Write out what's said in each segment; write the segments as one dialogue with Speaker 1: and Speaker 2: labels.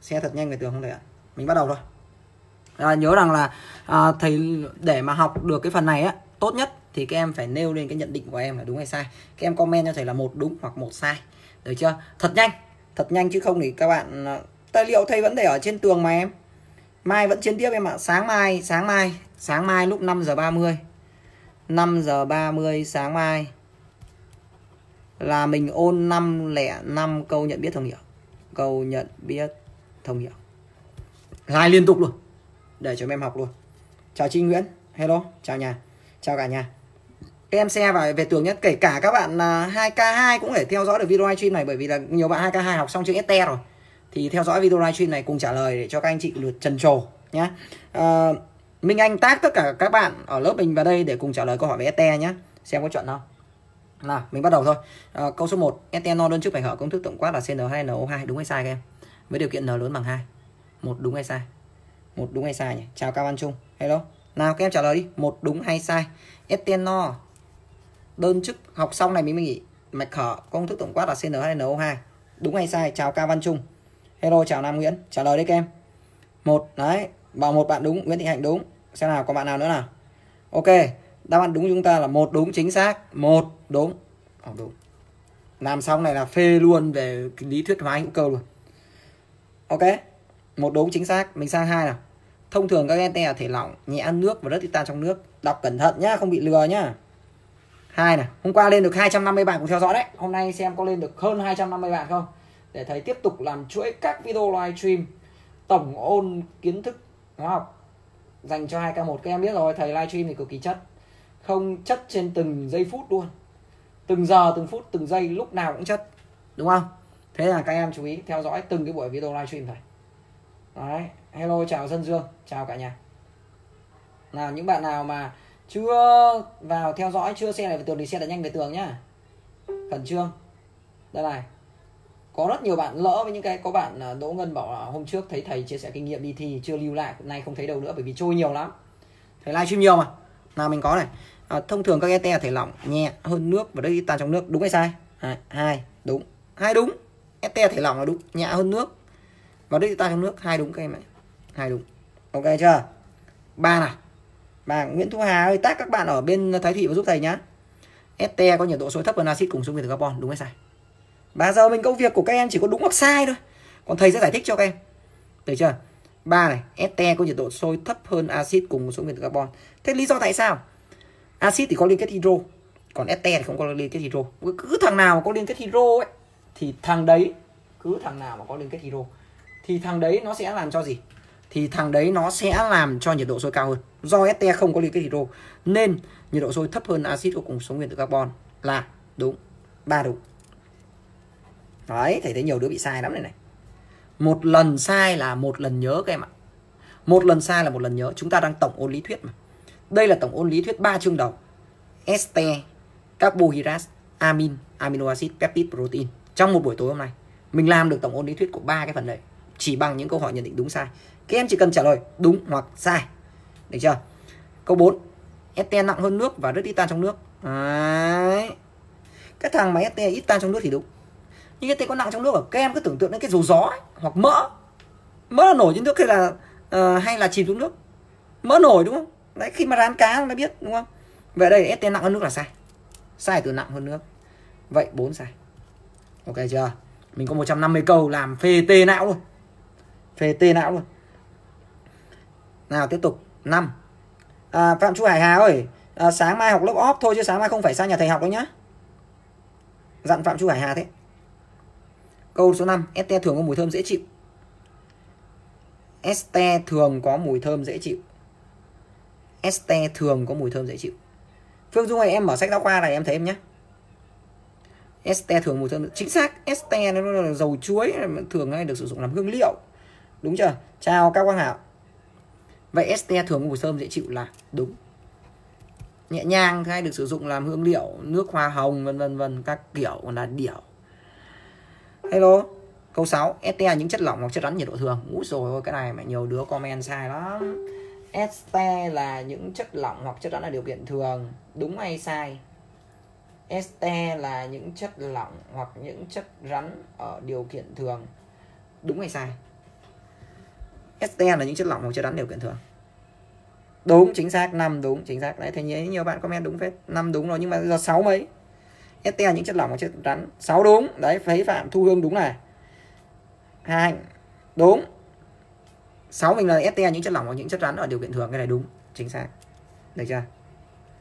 Speaker 1: xe thật nhanh về tường không thầy ạ? Mình bắt đầu thôi. À, nhớ rằng là à, thầy để mà học được cái phần này á tốt nhất thì các em phải nêu lên cái nhận định của em là đúng hay sai. Các em comment cho thầy là một đúng hoặc một sai. Được chưa? Thật nhanh thật nhanh chứ không thì các bạn à, tài liệu thầy vẫn để ở trên tường mà em. Mai vẫn chiến tiếp em ạ. Sáng mai sáng mai sáng mai lúc 5 giờ 30 5 giờ 30 sáng mai là mình ôn 5 lẻ 5 câu nhận biết thông hiểu câu nhận biết thông hiểu hai liên tục luôn. Để cho em học luôn. Chào Trinh Nguyễn. Hello. Chào nhà. Chào cả nhà. Em xe vào về tường nhất. Kể cả các bạn à, 2K2 cũng thể theo dõi được video livestream này bởi vì là nhiều bạn 2K2 học xong chữ ST rồi. Thì theo dõi video livestream này cùng trả lời để cho các anh chị được trần trồ nhé à, Minh Anh Tác tất cả các bạn ở lớp mình vào đây để cùng trả lời câu hỏi về ST nhé xem có chuẩn không? Nào mình bắt đầu thôi. À, câu số 1 ST no đơn chức phải hở công thức tổng quát là CN2NO2 đúng hay sai các em? Với điều kiện N lớn bằng 2 một đúng hay sai? Một đúng hay sai nhỉ? Chào cao văn trung. Hello. Nào, các em trả lời đi. Một đúng hay sai? ST đơn chức học xong này mình mới nghỉ. Mạch khở, công thức tổng quát là CN2NO2 đúng hay sai? Chào cao văn trung. Hello, chào nam nguyễn. Trả lời đấy các em. Một, đấy, bảo một bạn đúng, nguyễn thị hạnh đúng. Xem nào, còn bạn nào nữa nào? Ok, đáp án đúng chúng ta là một đúng, chính xác. Một đúng. Không đúng. Làm xong này là phê luôn về lý thuyết hóa hữu cơ luôn ok, một đúng chính xác, mình sang hai nào. Thông thường các ente là thể lỏng, nhẹ ăn nước và rất titan tan trong nước. Đọc cẩn thận nhá, không bị lừa nhá. Hai này, hôm qua lên được 250 bạn cùng theo dõi đấy. Hôm nay xem có lên được hơn 250 bạn không? Để thầy tiếp tục làm chuỗi các video livestream tổng ôn kiến thức hóa học dành cho 2K1 các em biết rồi, thầy livestream thì cực kỳ chất. Không chất trên từng giây phút luôn. Từng giờ, từng phút, từng giây, lúc nào cũng chất. Đúng không? Thế là các em chú ý theo dõi từng cái buổi video livestream thầy đấy hello chào dân dương chào cả nhà. Nào những bạn nào mà chưa vào theo dõi chưa xe này về tường thì xe đã nhanh về tường nhá. Khẩn trương. Đây này có rất nhiều bạn lỡ với những cái có bạn à, Đỗ Ngân bảo là hôm trước thấy thầy chia sẻ kinh nghiệm đi thi chưa lưu lại nay không thấy đâu nữa bởi vì trôi nhiều lắm. Thầy livestream nhiều mà. Nào mình có này. À, thông thường các ET thể lỏng nhẹ hơn nước và đây tan trong nước. Đúng hay sai? À, hai đúng. Hai đúng. ET thể lỏng là đúng. Nhẹ hơn nước. Và đây ta trong nước, hai đúng các em ạ. Hai đúng. Ok chưa? Ba nào. Bà Nguyễn Thu Hà ơi tác các bạn ở bên Thái Thị và giúp thầy nhá. ST có nhiệt độ sôi thấp hơn axit cùng dung việt carbon, đúng hay sai? Bà giờ mình công việc của các em chỉ có đúng hoặc sai thôi. Còn thầy sẽ giải thích cho các em. Được chưa? Ba này ST có nhiệt độ sôi thấp hơn axit cùng số nguyên tử carbon. Thế lý do tại sao? Axit thì có liên kết hydro, Còn ST thì không có liên kết hydro. Cứ thằng nào có liên kết hydro ấy thì thằng đấy Cứ thằng nào mà có liên kết hydro Thì thằng đấy nó sẽ làm cho gì Thì thằng đấy nó sẽ làm cho nhiệt độ sôi cao hơn Do este không có liên kết hydro Nên nhiệt độ sôi thấp hơn axit cùng số nguyên tử carbon Là đúng ba đúng Đấy, thầy thấy nhiều đứa bị sai lắm này này. Một lần sai là một lần nhớ các em ạ. Một lần sai là một lần nhớ. Chúng ta đang tổng ôn lý thuyết mà. Đây là tổng ôn lý thuyết ba chương đầu. Este, carbohydrate, amin, amino acid, peptide, protein. Trong một buổi tối hôm nay, mình làm được tổng ôn lý thuyết của ba cái phần đấy. Chỉ bằng những câu hỏi nhận định đúng sai. Các em chỉ cần trả lời đúng hoặc sai. Được chưa? Câu 4. Este nặng hơn nước và rất ít tan trong nước. Đấy. Cái thằng mà este ít tan trong nước thì đúng nhưng cái có nặng trong nước ở các em cứ tưởng tượng đến cái dầu gió ấy, hoặc mỡ mỡ là nổi trên nước hay là uh, hay là chìm xuống nước mỡ nổi đúng không đấy khi mà rán cá nó biết đúng không vậy đây ST nặng hơn nước là sai sai từ nặng hơn nước vậy bốn sai ok chưa mình có 150 câu làm phê tê não luôn phê tê não luôn nào tiếp tục năm à, phạm chu hải hà ơi à, sáng mai học lớp off thôi chứ sáng mai không phải sang nhà thầy học đâu nhá dặn phạm chu hải hà thế Câu số 5, este thường có mùi thơm dễ chịu. Este thường có mùi thơm dễ chịu. Este thường có mùi thơm dễ chịu. Phương Dung ơi, em mở sách giáo khoa này em thấy em nhé. Este thường mùi thơm chính xác. Este nó là dầu chuối thường hay được sử dụng làm hương liệu. Đúng chưa? Chào các quang hảo. Vậy este thường mùi thơm dễ chịu là đúng. Nhẹ nhàng hay được sử dụng làm hương liệu, nước hoa hồng vân vân vân các kiểu còn là điểu Hello Câu 6 ST những chất lỏng hoặc chất rắn nhiệt độ thường Úi rồi cái này mà nhiều đứa comment sai lắm ST là những chất lỏng hoặc chất rắn là điều kiện thường Đúng hay sai ST là những chất lỏng hoặc những chất rắn ở điều kiện thường. Đúng hay sai? Este là những chất lỏng hoặc chất rắn điều kiện thường. Đúng, chính xác. Năm đúng, chính xác. Đấy thấy nhớ nhiều bạn comment đúng phết. Năm đúng rồi, nhưng mà giờ sáu mấy? Este là những chất lỏng hoặc chất rắn. Sáu đúng. Đấy thấy phạm, thu hương đúng này. Hai đúng. Sáu mình là este những chất lỏng hoặc những chất rắn ở điều kiện thường. Cái này đúng, chính xác. Được chưa?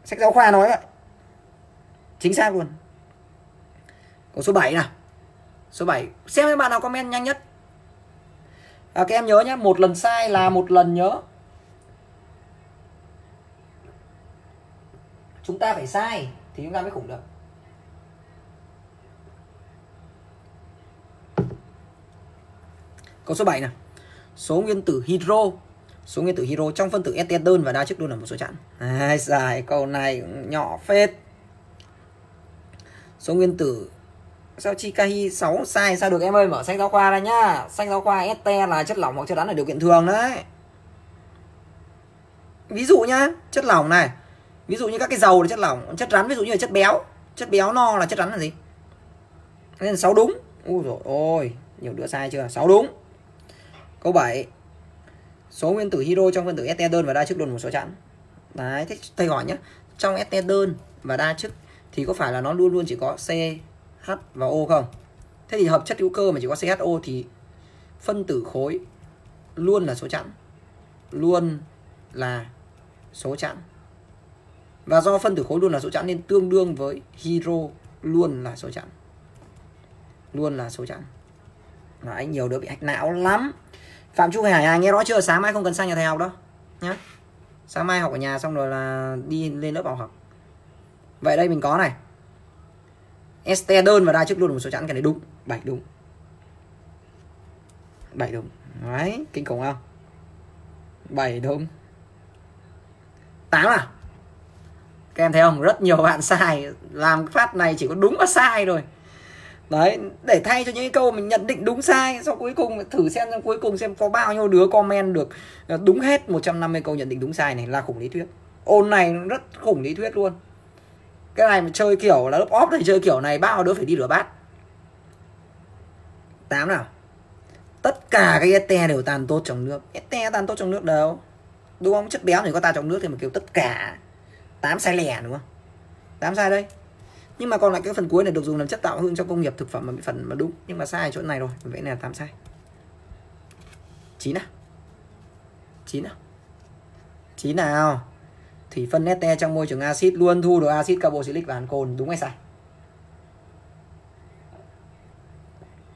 Speaker 1: Sách giáo khoa nói vậy chính xác luôn. Câu số 7 nào? Số 7 xem các bạn nào comment nhanh nhất. À, các em nhớ nhé một lần sai là một lần nhớ. Chúng ta phải sai thì chúng ta mới khủng được. Câu số 7 nào? Số nguyên tử hydro. Số nguyên tử hydro trong phân tử STS đơn và đa chức luôn là một số chẵn À, dài câu này nhỏ phết số nguyên tử. Sao chi Chikahi 6 sai? Sao được em ơi? Mở sách giáo khoa ra nhá. Sách giáo khoa ST là chất lỏng hoặc chất rắn là điều kiện thường đấy. Ví dụ nhá, chất lỏng này. Ví dụ như các cái dầu là chất lỏng, chất rắn ví dụ như là chất béo. Chất béo no là chất rắn là gì? Nên sáu đúng. Ui rồi ôi, nhiều đứa sai chưa? Sáu đúng. Câu 7 số nguyên tử hydro trong phân tử ST đơn và đa chức đồn một số chẵn. Đấy, thế thầy hỏi nhé trong ST đơn và đa chức thì có phải là nó luôn luôn chỉ có C H và O không? Thế thì hợp chất hữu cơ mà chỉ có CHO thì phân tử khối luôn là số chẵn. Luôn là số chẵn. Và do phân tử khối luôn là số chẵn nên tương đương với hydro luôn là số chẵn. Luôn là số chẵn. Đấy, nhiều đứa bị hạch não lắm. Phạm Chu Hải à, nghe rõ chưa? Sáng mai không cần sang nhà thầy học đâu. Nhá. Sáng mai học ở nhà xong rồi là đi lên lớp vào học vậy đây mình có này. ST đơn và đa chức luôn một số chẵn, cái này đúng. 7 đúng. 7 đúng. Đấy, kinh khủng không? 7 đúng. 8 à? Các em thấy không? Rất nhiều bạn sai. Làm phát này chỉ có đúng và sai rồi đấy, để thay cho những câu mình nhận định đúng sai, sau cuối cùng thử xem cuối cùng xem có bao nhiêu đứa comment được ờ, đúng hết 150 câu nhận định đúng sai này là khủng lý thuyết. Ôn này rất khủng lý thuyết luôn cái này mà chơi kiểu là lúc off này chơi kiểu này, bao đứa phải đi rửa bát. Tám nào. Tất cả cái este đều tàn tốt trong nước. Este tàn tốt trong nước đâu? Đúng không? Chất béo thì có ta trong nước thì mà kiểu tất cả. Tám sai lẻ, đúng không? Tám sai đây. Nhưng mà còn lại cái phần cuối này được dùng làm chất tạo hương trong công nghiệp thực phẩm mà bị phần mà đúng. Nhưng mà sai chỗ này rồi. Vậy này là tám sai. Chín à chín à chín nào thủy phân nete trong môi trường axit luôn thu được axit carboxylic và ancol đúng hay sai?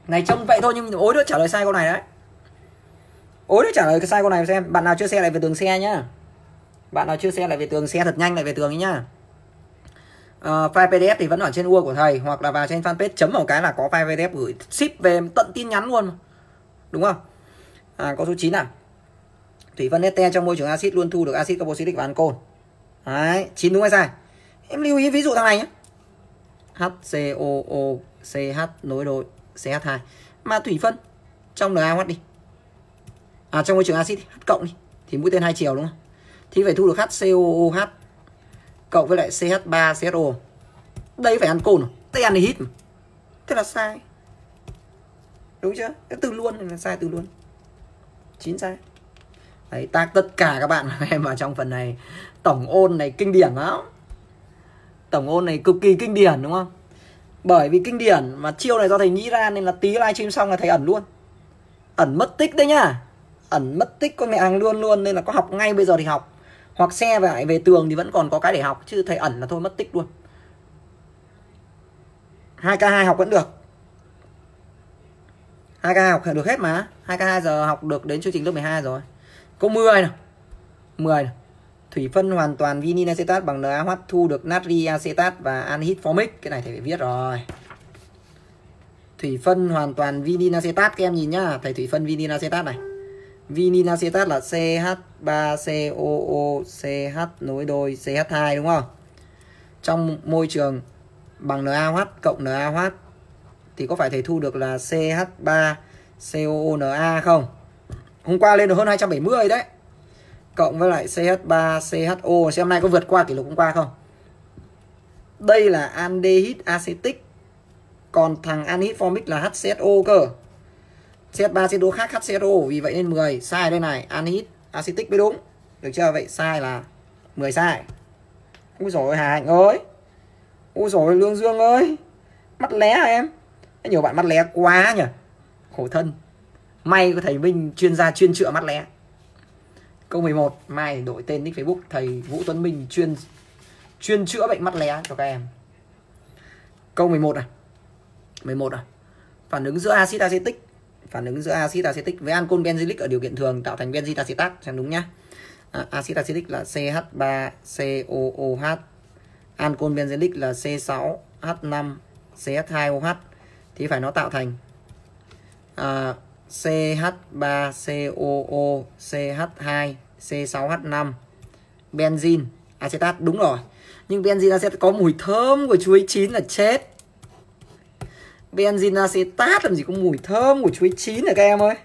Speaker 1: Này trông vậy thôi nhưng ối đứa trả lời sai câu này đấy. Ối đứa trả lời cái sai câu này xem bạn nào chưa xe lại về tường xe nhá. Bạn nào chưa xe lại về tường xe thật nhanh lại về tường ấy nhá. Uh, file PDF thì vẫn ở trên ua của thầy hoặc là vào trên fanpage chấm một cái là có file PDF gửi ship về tận tin nhắn luôn. Đúng không? À, có số 9 à. Thủy phân nete trong môi trường axit luôn thu được axit carboxylic và ancol đấy 9 đúng hay sai? Em lưu ý ví dụ thằng này nhé HCOO CH nối đôi CH2 mà thủy phân, trong NaOH đi. À trong môi trường axit H cộng đi, thì mũi tên hai chiều đúng không? Thì phải thu được HCOOH cộng với lại CH3 CHO. đây phải ăn cồn đây à? ăn hít thế là sai. Đúng chưa? Cái từ luôn là sai từ luôn. Chín sai. Đấy tác tất cả các bạn em vào trong phần này tổng ôn này kinh điển lắm. Tổng ôn này cực kỳ kinh điển, đúng không? Bởi vì kinh điển mà chiêu này do thầy nghĩ ra nên là tí livestream xong là thầy ẩn luôn. Ẩn mất tích đấy nhá. Ẩn mất tích con mẹ hàng luôn luôn, nên là có học ngay bây giờ thì học. Hoặc xe lại về tường thì vẫn còn có cái để học, chứ thầy ẩn là thôi mất tích luôn. 2k2 học vẫn được. 2k2 học được hết mà. 2k2 giờ học được đến chương trình lớp 12 rồi. Câu 10 nào. 10 nào thủy phân hoàn toàn vinin acetat bằng NaOH thu được natri acetat và anhydride formic cái này thầy phải viết rồi thủy phân hoàn toàn vinin acetat, các em nhìn nhá thầy thủy phân vinin acetat này vinin acetat là CH3COO CH nối đôi CH2 đúng không? Trong môi trường bằng NaOH cộng NaOH thì có phải thầy thu được là CH3COONA không? Hôm qua lên được hơn 270 đấy. Cộng với lại CH3CHO xem nay có vượt qua kỷ lục hôm qua không? Đây là aldehyde acetic. Còn thằng anhydride formic là HCSO cơ. CH3 CH2 khác HCO vì vậy nên 10 sai đây này anhydride acetic mới đúng. Được chưa? Vậy sai là 10 sai. Ui rồi Hà Hạnh ơi. Ui rồi Lương Dương ơi. Mắt lé à em? Nhiều bạn mắt lé quá nhỉ. Khổ thân. May có thầy Minh chuyên gia chuyên chữa mắt lé câu 11 mai đổi tên nick Facebook thầy Vũ Tuấn Minh chuyên chuyên chữa bệnh mắt lé cho các em. Câu 11 này. 11 à. Phản ứng giữa axit acetic phản ứng giữa axit acetic với ancol benzylic ở điều kiện thường tạo thành benzyl acetat xem đúng nhá. À, axit acetic là CH3COOH ancol benzylic là C6H5 CH2OH thì phải nó tạo thành à, CH3COO CH2 C6H5 benzin acetat đúng rồi. Nhưng benzin acetat có mùi thơm của chuối chín là chết. Benzin acetat làm gì có mùi thơm của chuối chín này các em ơi?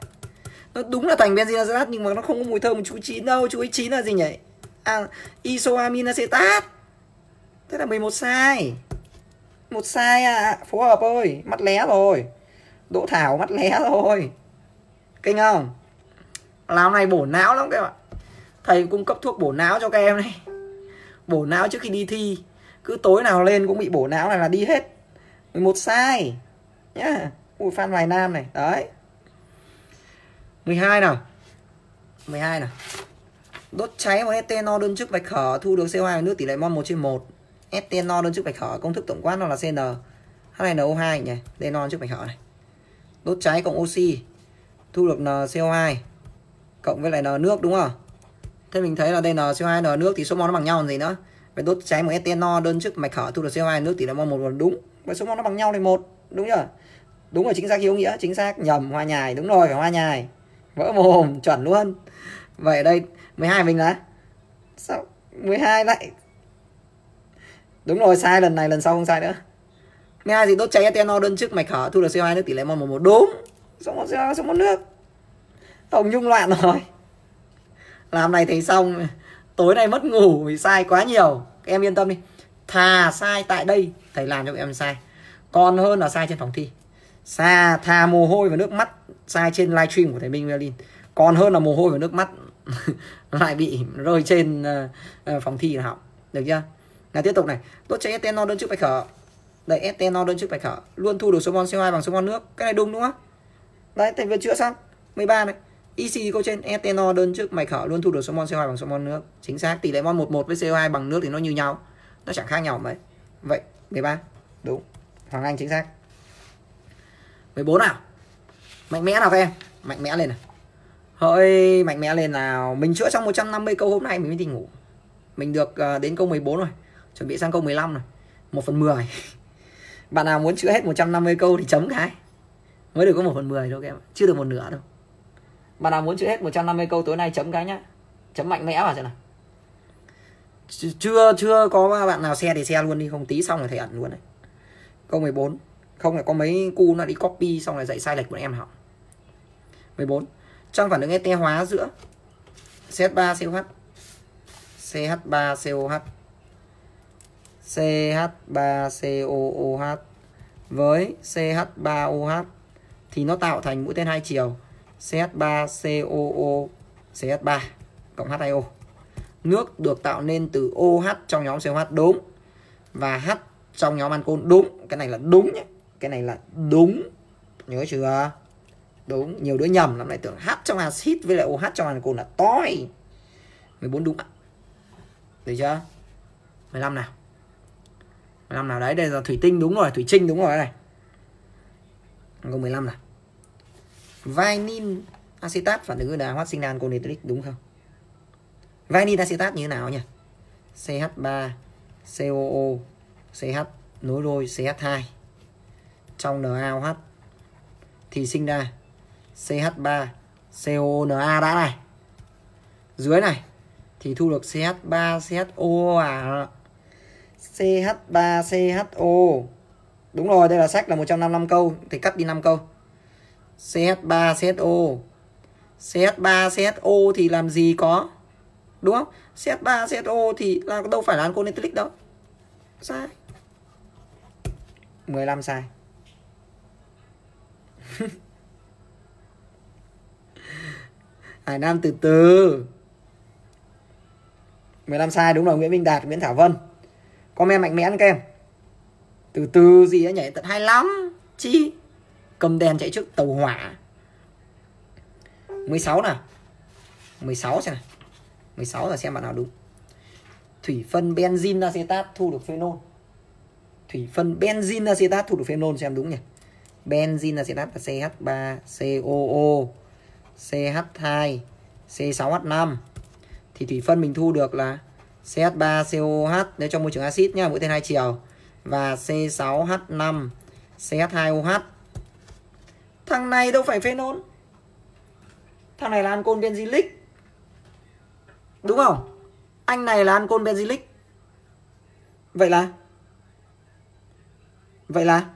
Speaker 1: Nó đúng là thành benzin acetat nhưng mà nó không có mùi thơm của chuối chín đâu. Chuối chín là gì nhỉ? À, isoamin acetat. Thế là 11 sai. Một sai à phối hợp ơi mắt lé rồi. Đỗ thảo mắt lé rồi. Kinh không? Làm này bổ não lắm các bạn thầy cung cấp thuốc bổ não cho các em này bổ não trước khi đi thi. Cứ tối nào lên cũng bị bổ não này là đi hết. 11 sai. Nhá. Ui phan hoài nam này. Đấy. 12 nào. 12 nào. Đốt cháy một ethanol đơn chức bạch khở thu được CO2 nước, tỷ lệ mol 1 trên 1 ethanol đơn chức bạch khở công thức tổng quát nó là CN. H2NO2 nhỉ? Ethanol trước bạch khở này. Đốt cháy cộng oxy, thu được CO2 cộng với lại N nước, đúng không? Thế mình thấy là đây NCO2 N nước thì số mol nó bằng nhau còn gì nữa? Vậy đốt cháy một etanol đơn chức mạch khở thu được CO2 nước tỷ lệ mol 1 đúng. Vậy số mol nó bằng nhau thì một, đúng chưa? Đúng rồi chính xác hiếu nghĩa, chính xác, nhầm, hoa nhài, đúng rồi, phải hoa nhài. Vỡ mồm, chuẩn luôn. Vậy ở đây 12 mình là? Sao 12 lại? Đúng rồi, sai, lần này lần sau không sai nữa. 12 gì đốt cháy etanol đơn chức mạch hở thu được CO2 nước tỷ lệ mol 11 đúng. Số mol CO2 số mol nước. Hồng Nhung loạn rồi làm này thì xong tối nay mất ngủ vì sai quá nhiều. Các em yên tâm đi. Thà sai tại đây thầy làm cho các em sai. Còn hơn là sai trên phòng thi. Xa thà mồ hôi và nước mắt sai trên livestream của thầy Minh Violin. Còn hơn là mồ hôi và nước mắt lại bị rơi trên uh, phòng thi là học được chưa? Là tiếp tục này. Đốt cháy ethanol đơn chức bạch khở đây ethanol đơn chức bạch khở luôn thu được số mol CO2 bằng số mol nước. Cái này đúng đúng không? Đấy thầy vừa chữa xong. 13 này. EC câu trên ethanol đơn chức bạch khở luôn thu được số mol CO2 bằng số mol nước. Chính xác tỷ lệ mol 11 với CO2 bằng nước thì nó như nhau. Nó chẳng khác nhau mấy. Vậy 13 đúng. Hoàng Anh chính xác. 14 nào? Mạnh mẽ nào các em? Mạnh mẽ lên nào. Hơi mạnh mẽ lên nào. Mình chữa trong 150 câu hôm nay mình mới đi ngủ. Mình được uh, đến câu 14 rồi. Chuẩn bị sang câu 15 rồi. 1 phần 10 bạn nào muốn chữa hết 150 câu thì chấm cái. Mới được có 1 phần 10 thôi các em chưa được một nửa đâu bạn nào muốn chữa hết 150 câu tối nay, chấm cái nhá. Chấm mạnh mẽ vào xem nào. Chưa chưa có bạn nào xe thì xe luôn đi, không tí xong rồi thầy ẩn luôn đấy. Câu 14 không là có mấy cu nó đi copy xong rồi dạy sai lệch bọn em học 14 trong phản ứng ete hóa giữa CH3COH CH3COH CH3COOH với CH3OH thì nó tạo thành mũi tên hai chiều. CH3COO CH3 cộng H2O. Nước được tạo nên từ OH trong nhóm COH đúng và H trong nhóm ancol đúng. Cái này là đúng nhé. Cái này là đúng. Nhớ chưa? Đúng, nhiều đứa nhầm lắm lại tưởng H trong axit với lại OH trong ancol là toi. 14 đúng ạ. Được chưa? 15 nào. 15 nào đấy, đây là thủy tinh đúng rồi, thủy trinh đúng rồi này. Câu 15 nào. Vinin acetat phản ứng với đá hoạt sinh ra ancol nitric đúng không? Vinin acetat như thế nào nhỉ? CH3 COO CH nối đôi CH2 trong NaOH thì sinh ra CH3 CONA đã này. Dưới này thì thu được CH3 CHO à. CH3 CHO. Đúng rồi, đây là sách là 155 câu thì cắt đi 5 câu. CH3 CHO. CH3 CHO thì làm gì có? Đúng không? CH3 CHO thì là đâu phải là ancol nitric đâu. Sai. 15 sai. Hải Nam từ từ 15 sai, đúng rồi, Nguyễn Minh Đạt, Nguyễn Thảo Vân comment mạnh mẽ các em từ từ gì đã nhảy tận 25 chi cầm đen chạy trước tàu hỏa. 16 nào. 16 xem này 16 là xem bạn nào đúng. Thủy phân benzin acetat thu được phenol. Thủy phân benzin acetat thu được phenol xem đúng nhỉ. Benzin acetat là CH3 COO CH2 C6H5 thì thủy phân mình thu được là CH3COH nếu trong môi trường axit nhá mũi tên hai chiều. Và C6H5 CH2OH thằng này đâu phải phenol. Thằng này là ancol benzylic. Đúng không? Anh này là ancol benzylic. Vậy là? Vậy là?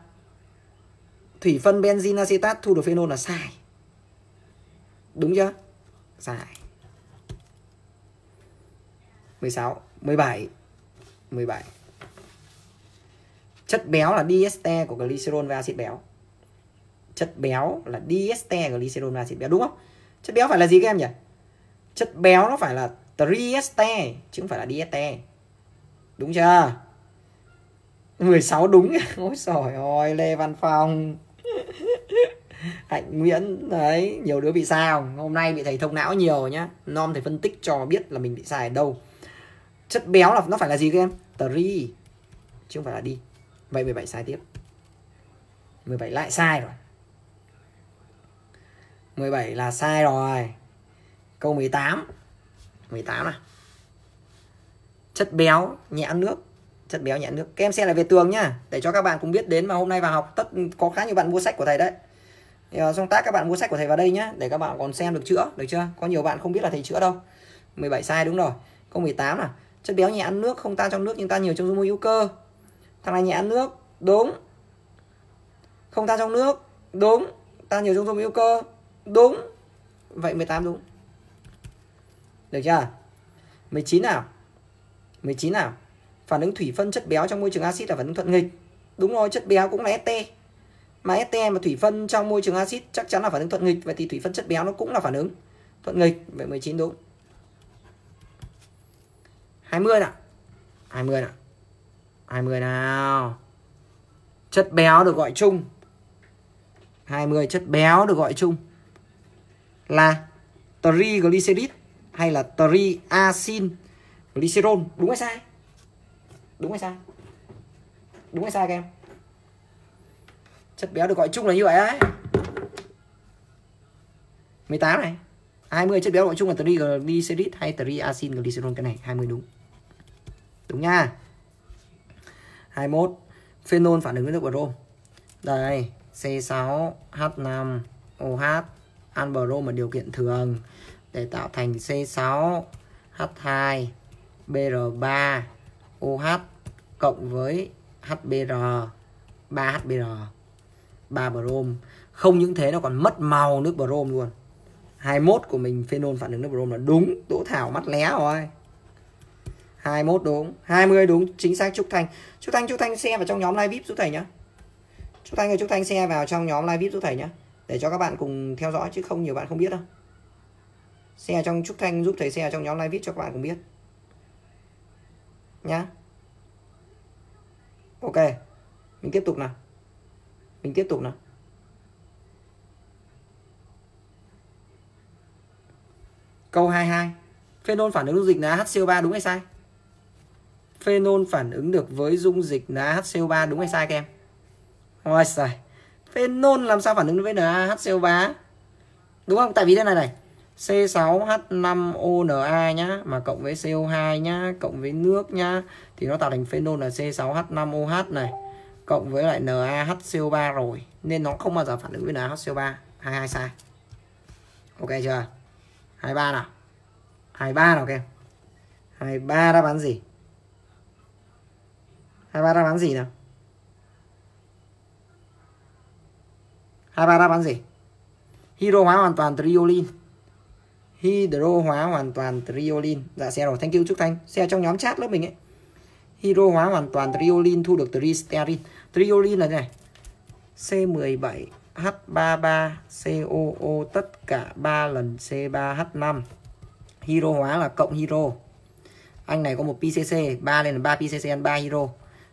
Speaker 1: Thủy phân benzin acetat thu được phenol là sai. Đúng chưa? Sai. 16 17 17 chất béo là diester của glycerol và axit béo chất béo là diester glycerol là chất béo, đúng không? Chất béo phải là gì các em nhỉ? Chất béo nó phải là triester, chứ không phải là diester. Đúng chưa? 16 đúng. Ôi trời ơi, Lê Văn Phong. Hạnh Nguyễn, đấy, nhiều đứa bị sao. Hôm nay bị thầy thông não nhiều nhá. Non thầy phân tích cho biết là mình bị sai ở đâu. Chất béo là, nó phải là gì các em? Tri, chứ không phải là đi. Vậy 17 sai tiếp. 17 lại sai rồi. 17 là sai rồi. Câu 18 18 này chất béo, nhẹ nước. Chất béo, nhẹ nước. Các em xem lại về tường nhá, để cho các bạn cũng biết đến mà hôm nay vào học, tất có khá nhiều bạn mua sách của thầy đấy. Ờ, xong tác các bạn mua sách của thầy vào đây nhá, để các bạn còn xem được chữa, được chưa? Có nhiều bạn không biết là thầy chữa đâu. 17 sai đúng rồi. Câu 18 là chất béo, nhẹ ăn nước, không tan trong nước nhưng tan nhiều trong dung môi hữu cơ. Thằng này nhẹ ăn nước, đúng. Không tan trong nước, đúng. Tan nhiều trong dung môi hữu cơ đúng. Vậy 18 đúng. Được chưa? 19 nào? 19 nào? Phản ứng thủy phân chất béo trong môi trường axit là phản ứng thuận nghịch. Đúng rồi, chất béo cũng là ST mà ST mà thủy phân trong môi trường axit chắc chắn là phản ứng thuận nghịch. Vậy thì thủy phân chất béo nó cũng là phản ứng thuận nghịch. Vậy 19 đúng. 20 nào? 20 nào? 20 nào? Chất béo được gọi chung. 20 chất béo được gọi chung là triglycerid hay là triacin, glycerol. Đúng hay sai? Đúng hay sai? Đúng hay sai, các em? Chất béo được gọi chung là như vậy đấy 18 này. 20 chất béo gọi chung là triglycerid hay triacin, glycerol. Cái này 20 đúng. Đúng nha. 21 phenol phản ứng với nước brom đây C6H5OH an brom mà điều kiện thường để tạo thành C6H2 BR3 OH cộng với HBr 3HBr 3 brom không những thế, nó còn mất màu nước brom luôn. 21 của mình, phenol phản ứng nước brom là đúng, Đỗ Thảo mắt lé rồi. 21 đúng 20 đúng, chính xác Trúc Thanh. Trúc Thanh Trúc Thanh xe vào trong nhóm live VIP giúp thầy nhá. Trúc Thanh ơi, Trúc Thanh xe vào trong nhóm live VIP giúp thầy nhá để cho các bạn cùng theo dõi chứ không nhiều bạn không biết đâu. Xe trong Trúc Thanh giúp thầy xe trong nhóm live viết cho các bạn cùng biết. Nhá. Ok, mình tiếp tục nào. Mình tiếp tục nào. Câu 22 phenol phản ứng dung dịch là HCO3 đúng hay sai? Phenol phản ứng được với dung dịch NaHCO3 đúng hay sai các em? Ôi trời. Phenol làm sao phản ứng với NaHCO3? Đúng không? Tại vì thế này này. C6H5ONa nhá mà cộng với CO2 nhá, cộng với nước nhá thì nó tạo thành phenol là C6H5OH này cộng với lại NaHCO3 rồi nên nó không bao giờ phản ứng với NaHCO3. 22 sai. Ok chưa? 23 nào. 23 nào các em. 23 đáp án gì? hai ba đáp án gì nào hai ba đáp án gì hydro hóa hoàn toàn triolin. Hydro hóa hoàn toàn triolin. Dạ xe rồi. Thank you, trúc thanh. Xe trong nhóm chat lớp mình ấy. Hydro hóa hoàn toàn triolin thu được tristerin. Triolin là này. C17 H33COO tất cả 3 lần C3H5 hydro hóa là cộng hydro. Anh này có một PCC 3 lên là 3 PCC ăn 3 hydro.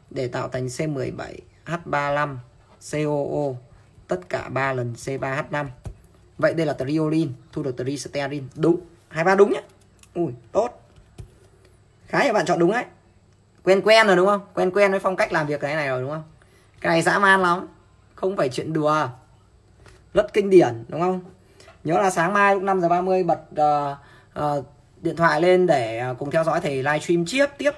Speaker 1: Để tạo thành C17 H35 COO Tất cả 3 lần C3H5 Vậy đây là triolin Thu được tristerin Đúng 23 đúng nhé Ui tốt. Khá nhiều bạn chọn đúng đấy. Quen quen rồi đúng không? Quen quen với phong cách làm việc cái này rồi đúng không? Cái này dã man lắm. Không phải chuyện đùa. Rất kinh điển đúng không? Nhớ là sáng mai lúc 5 giờ 30 bật uh, uh, điện thoại lên để ờ, cùng theo dõi thầy livestream tiếp. tiếp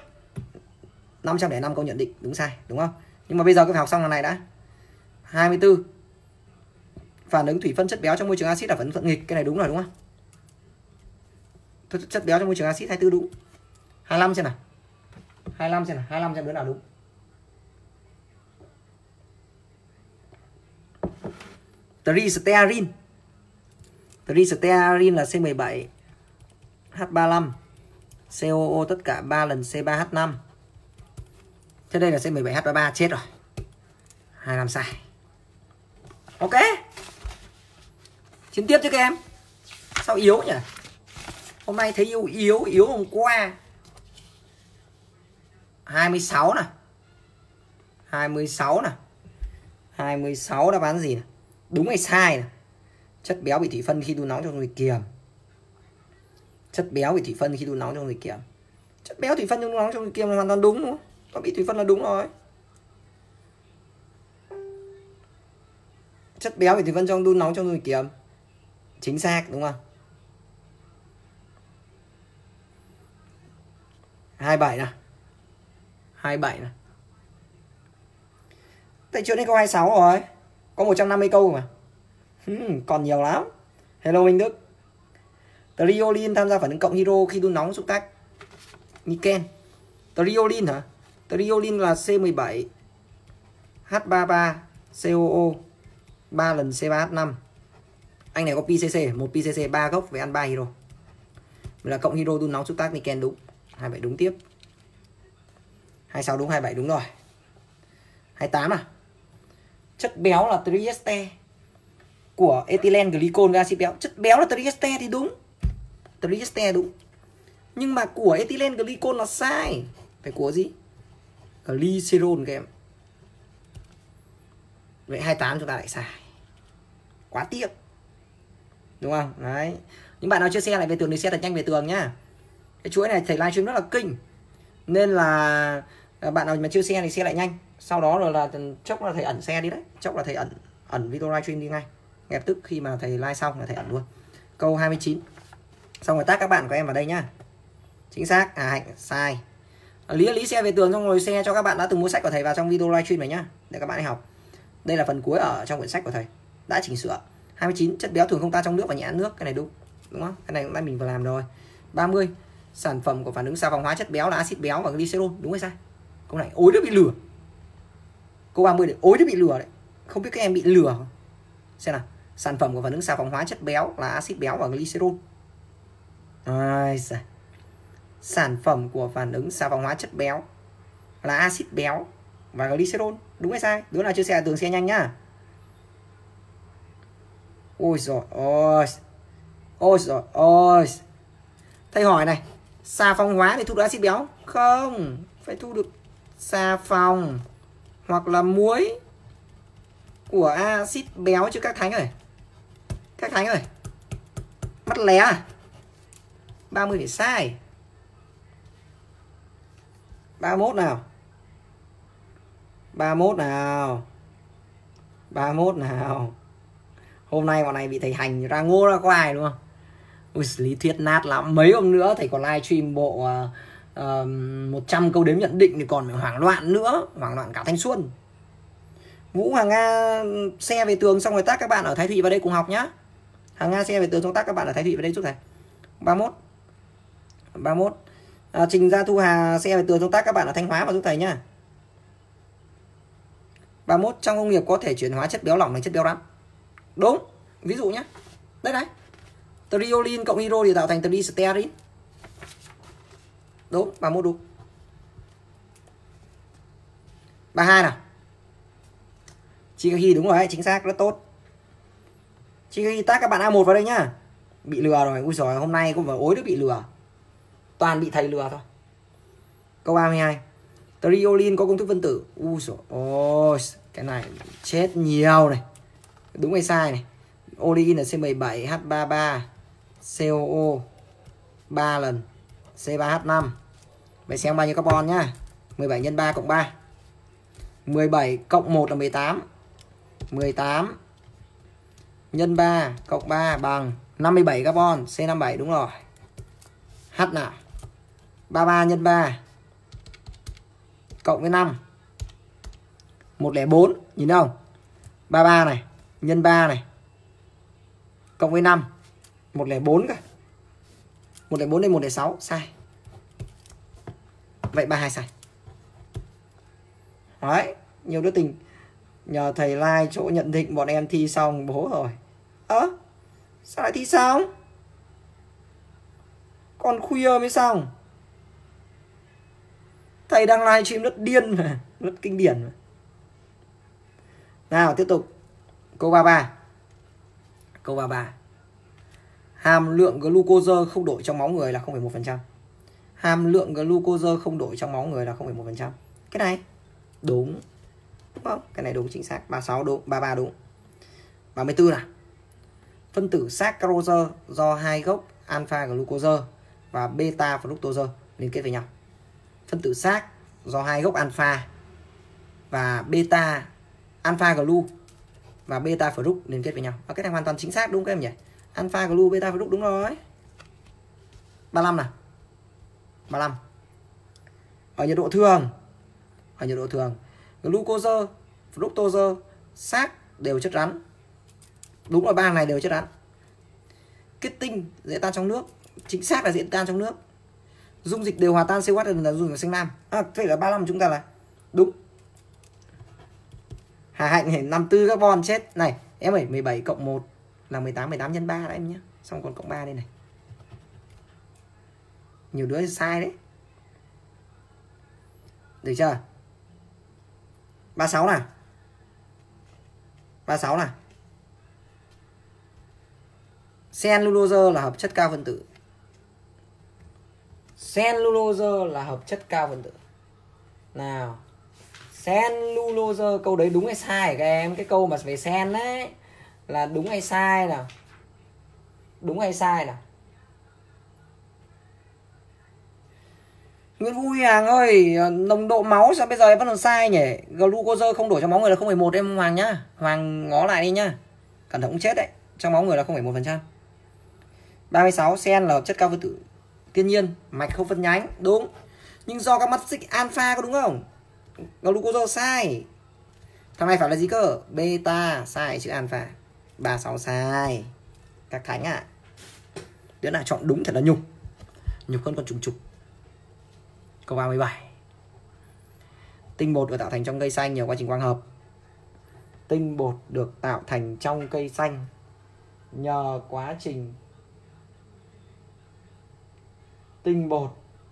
Speaker 1: 505 câu nhận định đúng sai đúng không? Nhưng mà bây giờ cứ phải học xong lần này đã. 24 phản ứng thủy phân chất béo trong môi trường axit là phản ứng thuận nghịch. Cái này đúng rồi, đúng không? Chất béo trong môi trường axit 24 đúng 25 xem nào. 25 xem nào. 25 xem đứa nào đúng. Tristearin tristearin là C17 H35 COO tất cả 3 lần C3H5 Thế đây là C17H33 chết rồi. 25 sai. Ok. Chiến tiếp chứ các em. Sao yếu nhỉ? Hôm nay thấy yếu yếu yếu hôm qua. 26 nè. 26 nè. 26 đã bán gì này? Đúng hay sai này? Chất béo bị thủy phân khi đun nóng trong dịch kiềm. Chất béo bị thủy phân khi đun nóng trong dịch kiềm. Chất béo thủy phân đun nóng trong dịch kiềm là hoàn toàn đúng đúng không? Có bị thủy phân là đúng rồi. Chất béo bị thủy phân trong đun nóng trong dịch kiềm. Chính xác đúng không? 27 nè 27 nè Tại chuyện này câu 26 rồi. Có 150 câu mà. Hmm, Còn nhiều lắm. Hello Minh Đức. Triolin tham gia phản ứng cộng hydro khi đun nóng xúc tác. Niken. Triolin hả? Triolin là C17 H33 COO 3 lần C3H5 anh này có PCC một PCC 3 gốc với ăn 3 hydro. Là cộng hero đun nóng xúc tác Niken đúng. 27 đúng tiếp. 26 đúng 27 đúng rồi. 28 à? Chất béo là trieste của ethylene glycol với axit béo. Chất béo là trieste thì đúng. Trieste đúng. Nhưng mà của ethylene glycol là sai. Phải của gì? Glycerol các em. Vậy 28 chúng ta lại sai. Quá tiếc đúng không? Đấy. Những bạn nào chưa xe lại về tường thì xe thật nhanh về tường nhá. Cái chuỗi này thầy livestream rất là kinh. Nên là à, bạn nào mà chưa xe thì xe lại nhanh. Sau đó rồi là chốc là thầy ẩn xe đi đấy. Chốc là thầy ẩn ẩn video livestream đi ngay. Ngay tức khi mà thầy like xong là thầy ẩn luôn. Câu 29 xong rồi tác các bạn của em vào đây nhá. Chính xác. À hạnh, sai. Lý lý xe về tường xong rồi xe cho các bạn đã từng mua sách của thầy vào trong video livestream này nhá. Để các bạn đi học. Đây là phần cuối ở trong quyển sách của thầy. Đã chỉnh sửa. 29 chất béo thường không tan trong nước và nhẹ nước cái này đúng đúng không? Cái này cũng đã mình vừa làm rồi. 30 sản phẩm của phản ứng xà phòng hóa chất béo là axit béo và glycerol đúng hay sai? Câu này ối nó bị lừa câu 30 để ối nó bị lừa đấy. Không biết các em bị lừa không? Xem nào sản phẩm của phản ứng xà phòng hóa chất béo là axit béo và glycerol. Ai à, sản phẩm của phản ứng xà phòng hóa chất béo là axit béo và glycerol đúng hay sai? Đứa nào chưa xe à, tường xe nhanh nhá ôi rồi ôi ôi rồi ôi thầy hỏi này, xà phòng hóa thì thu được axit béo không? Phải thu được xà phòng hoặc là muối của axit béo chứ các thánh ơi. Các thánh ơi. Mắt lé à? 30 thì sai. 31 nào? 31 nào? 31 nào? Hôm nay bọn này bị thầy hành ra ngô ra quài đúng không? Ui, lý thuyết nát lắm. Mấy hôm nữa thầy còn live stream bộ uh, uh, 100 câu đếm nhận định thì còn phải hoảng loạn nữa. Hoảng loạn cả thanh xuân. Vũ Hàng Nga xe về tường xong rồi tác các bạn ở Thái Thụy vào đây cùng học nhá. Hàng Nga xe về tường xong tác các bạn ở Thái Thụy vào đây giúp thầy. 31 31 à, Trình ra Thu Hà xe về tường xong tác các bạn ở Thanh Hóa vào giúp thầy nhá. 31 trong công nghiệp có thể chuyển hóa chất béo lỏng thành chất béo rắn đúng ví dụ nhé đây này triolin cộng hydro thì tạo thành tristearin đúng 31 đúng 32 nào chi khi đúng rồi chính xác rất tốt Chỉ ghi tác các bạn A1 vào đây nhá. Bị lừa rồi. Ui giời hôm nay cũng phải ối đứa bị lừa. Toàn bị thầy lừa thôi. Câu 32. Triolin có công thức phân tử. Ui rồi ôi, cái này chết nhiều này. Đúng hay sai này. Odin là C17H33 COO 3 lần C3H5 Vậy xem bao nhiêu carbon nhá. 17 x 3 cộng 3 17 cộng 1 là 18 18 nhân 3 cộng 3 bằng 57 carbon C57 đúng rồi. H nào? 33 nhân 3 cộng với 5 104 nhìn thấy không? 33 này nhân 3 này cộng với 5 104 cả 104 đây 106 sai. Vậy 32 sai. Đấy nhiều đứa tình nhờ thầy like chỗ nhận định bọn em thi xong bố rồi. Ơ à, sao lại thi xong? Còn khuya mới xong. Thầy đang live stream rất điên mà rất kinh điển mà. Nào tiếp tục câu 33 câu 33 hàm lượng glucose không đổi trong máu người là 0,1% hàm lượng glucose không đổi trong máu người là 0,1% cái này. Đúng. Đúng không? Cái này đúng chính xác. 36 đúng 33 đúng. 34 nào? Phân tử saccharose do hai gốc alpha glucose và beta fructose liên kết với nhau. Phân tử sac do hai gốc alpha và beta alpha glu và beta fruct liên kết với nhau. À, cái này hoàn toàn chính xác đúng các em nhỉ? Alpha glu beta fruct đúng rồi. 35 nào? 35 ở nhiệt độ thường. Ở nhiệt độ thường. Glucose fructose sác đều chất rắn. Đúng là ba này đều chất rắn. Kết tinh dễ tan trong nước. Chính xác là dễ tan trong nước. Dung dịch đều hòa tan COH là dung dịch sinh nam. À, thế là 35 chúng ta là đúng. Hà Hạnh này 54 carbon, chết. Này, em ơi 17 cộng 1 là 18 18 nhân 3 đấy em nhé. Xong còn cộng 3 đây này. Nhiều đứa sai đấy. Được chưa? 36 nào. 36 nào. Cellulose là hợp chất cao phân tử. Cellulose là hợp chất cao phân tử. Nào cellulose câu đấy đúng hay sai các em cái câu mà về sen đấy là đúng hay sai nào đúng hay sai nào Nguyễn Vũ Hoàng ơi, ờ, nồng độ máu sao bây giờ em vẫn còn sai nhỉ? Glucose không đổi trong máu người là 0,1 em Hoàng nhá. Hoàng ngó lại đi nhá. Cẩn thận cũng chết đấy. Trong máu người là 0,1%. 36 sen là chất cao phân tử. Thiên nhiên, mạch không phân nhánh, đúng. Nhưng do các mắt xích alpha có đúng không? Glucose sai. Thằng này phải là gì cơ? Beta sai chữ alpha. 36 sai. Các thánh ạ. À. Đứa nào chọn đúng thật là nhục. Nhục hơn con trùng trục. Câu 37 Tinh bột được tạo thành trong cây xanh nhờ quá trình quang hợp Tinh bột được tạo thành trong cây xanh nhờ quá trình tinh bột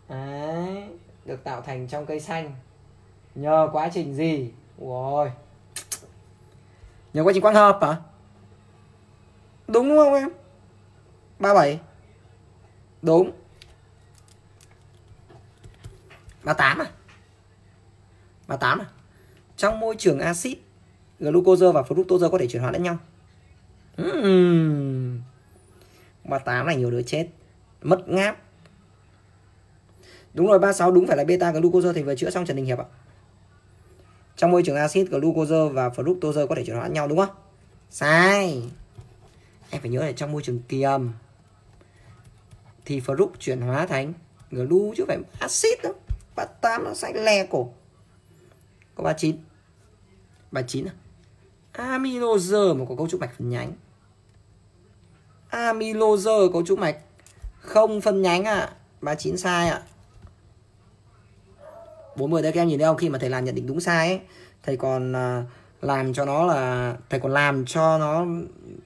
Speaker 1: Đấy, được tạo thành trong cây xanh nhờ quá trình gì? Ôi nhờ quá trình quang hợp hả? Đúng đúng không em? 37 đúng. 38 à? 38 à? Trong môi trường axit, glucose và fructose có thể chuyển hóa lẫn nhau. Uhm. 38 này nhiều đứa chết, mất ngáp. Đúng rồi 36 đúng phải là beta glucose thì vừa chữa xong Trần Đình Hiệp ạ trong môi trường axit, glucose và fructose có thể chuyển hóa nhau, đúng không? Sai. Em phải nhớ là trong môi trường kiềm thì fruct chuyển hóa thành glu chứ phải axit đâu. 38 nó sẽ le cổ. Có 39 39 à? Amylose mà có cấu trúc mạch phân nhánh. Amylose cấu trúc mạch không phân nhánh ạ à. 39 sai ạ à. 40 đấy các em nhìn thấy không? Khi mà thầy làm nhận định đúng sai ấy, thầy còn à, làm cho nó là thầy còn làm cho nó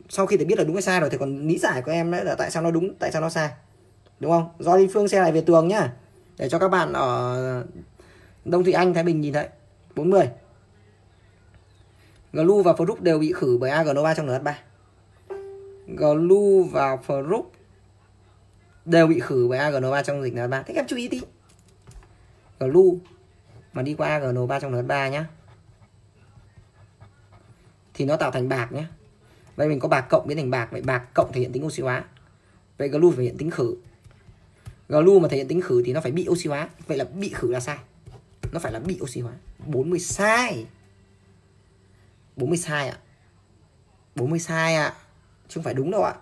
Speaker 1: sau khi thầy biết là đúng hay sai rồi thầy còn lý giải của em đấy là tại sao nó đúng tại sao nó sai. Đúng không? Do đi phương xe lại về tường nhá. Để cho các bạn ở Đông Thị Anh Thái Bình nhìn thấy. 40 Glu và Fruct đều bị khử bởi AGNO3 trong NH3 glu và Fruit đều bị khử bởi AGN3 trong dịch N3 thế em chú ý tí. Glu mà đi qua AGN3 trong lớn 3 nhá. Thì nó tạo thành bạc nhé vậy mình có bạc cộng biến thành bạc, vậy bạc cộng thể hiện tính oxy hóa. Vậy glu phải hiện tính khử. Glu mà thể hiện tính khử thì nó phải bị oxy hóa. Vậy là bị khử là sai. Nó phải là bị oxy hóa. 40 sai. 40 sai ạ. À? 40 sai ạ. À? chứ không phải đúng đâu ạ. À.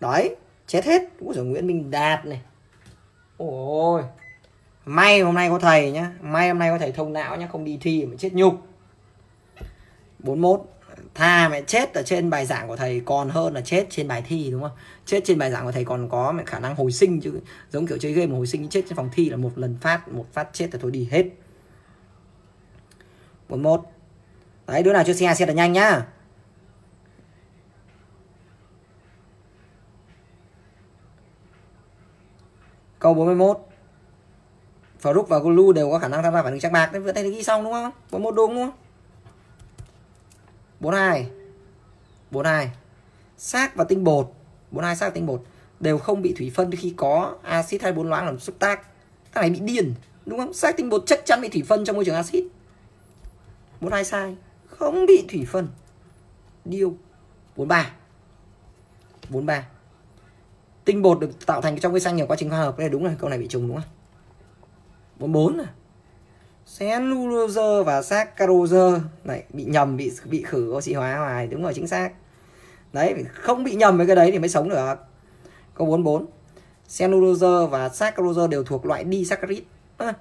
Speaker 1: đấy, chết hết. Ủa rồi Nguyễn Minh Đạt này. Ôi may hôm nay có thầy nhá. May hôm nay có thầy thông não nhá, không đi thi mà chết nhục. 41 tha mẹ chết ở trên bài giảng của thầy còn hơn là chết trên bài thi, đúng không? Chết trên bài giảng của thầy còn có mẹ khả năng hồi sinh chứ, giống kiểu chơi game mà hồi sinh chết trên phòng thi là một lần phát, một phát chết là thôi đi hết. 41 đấy, đứa nào chưa xe xe là nhanh nhá. Câu 41 Farouk và Golu đều có khả năng tham gia phản ứng chắc bạc. Đấy vừa tay ghi xong đúng không? 41 đúng không? 42 42 xác và tinh bột. 42 xác và tinh bột đều không bị thủy phân khi có axit hay bốn loãng làm xúc tác. Cái này bị điên đúng không? Xác tinh bột chắc chắn bị thủy phân trong môi trường axit. 42 sai, không bị thủy phân. Điêu 43 43 tinh bột được tạo thành trong cây xanh nhờ quá trình hóa hợp. Đây đúng rồi, câu này bị trùng đúng không? 44 này cellulose và saccharose này bị nhầm bị bị khử oxy hóa hoài đúng rồi chính xác. Đấy không bị nhầm với cái đấy thì mới sống được. Câu 44 cellulose và saccharose đều thuộc loại disaccharide à,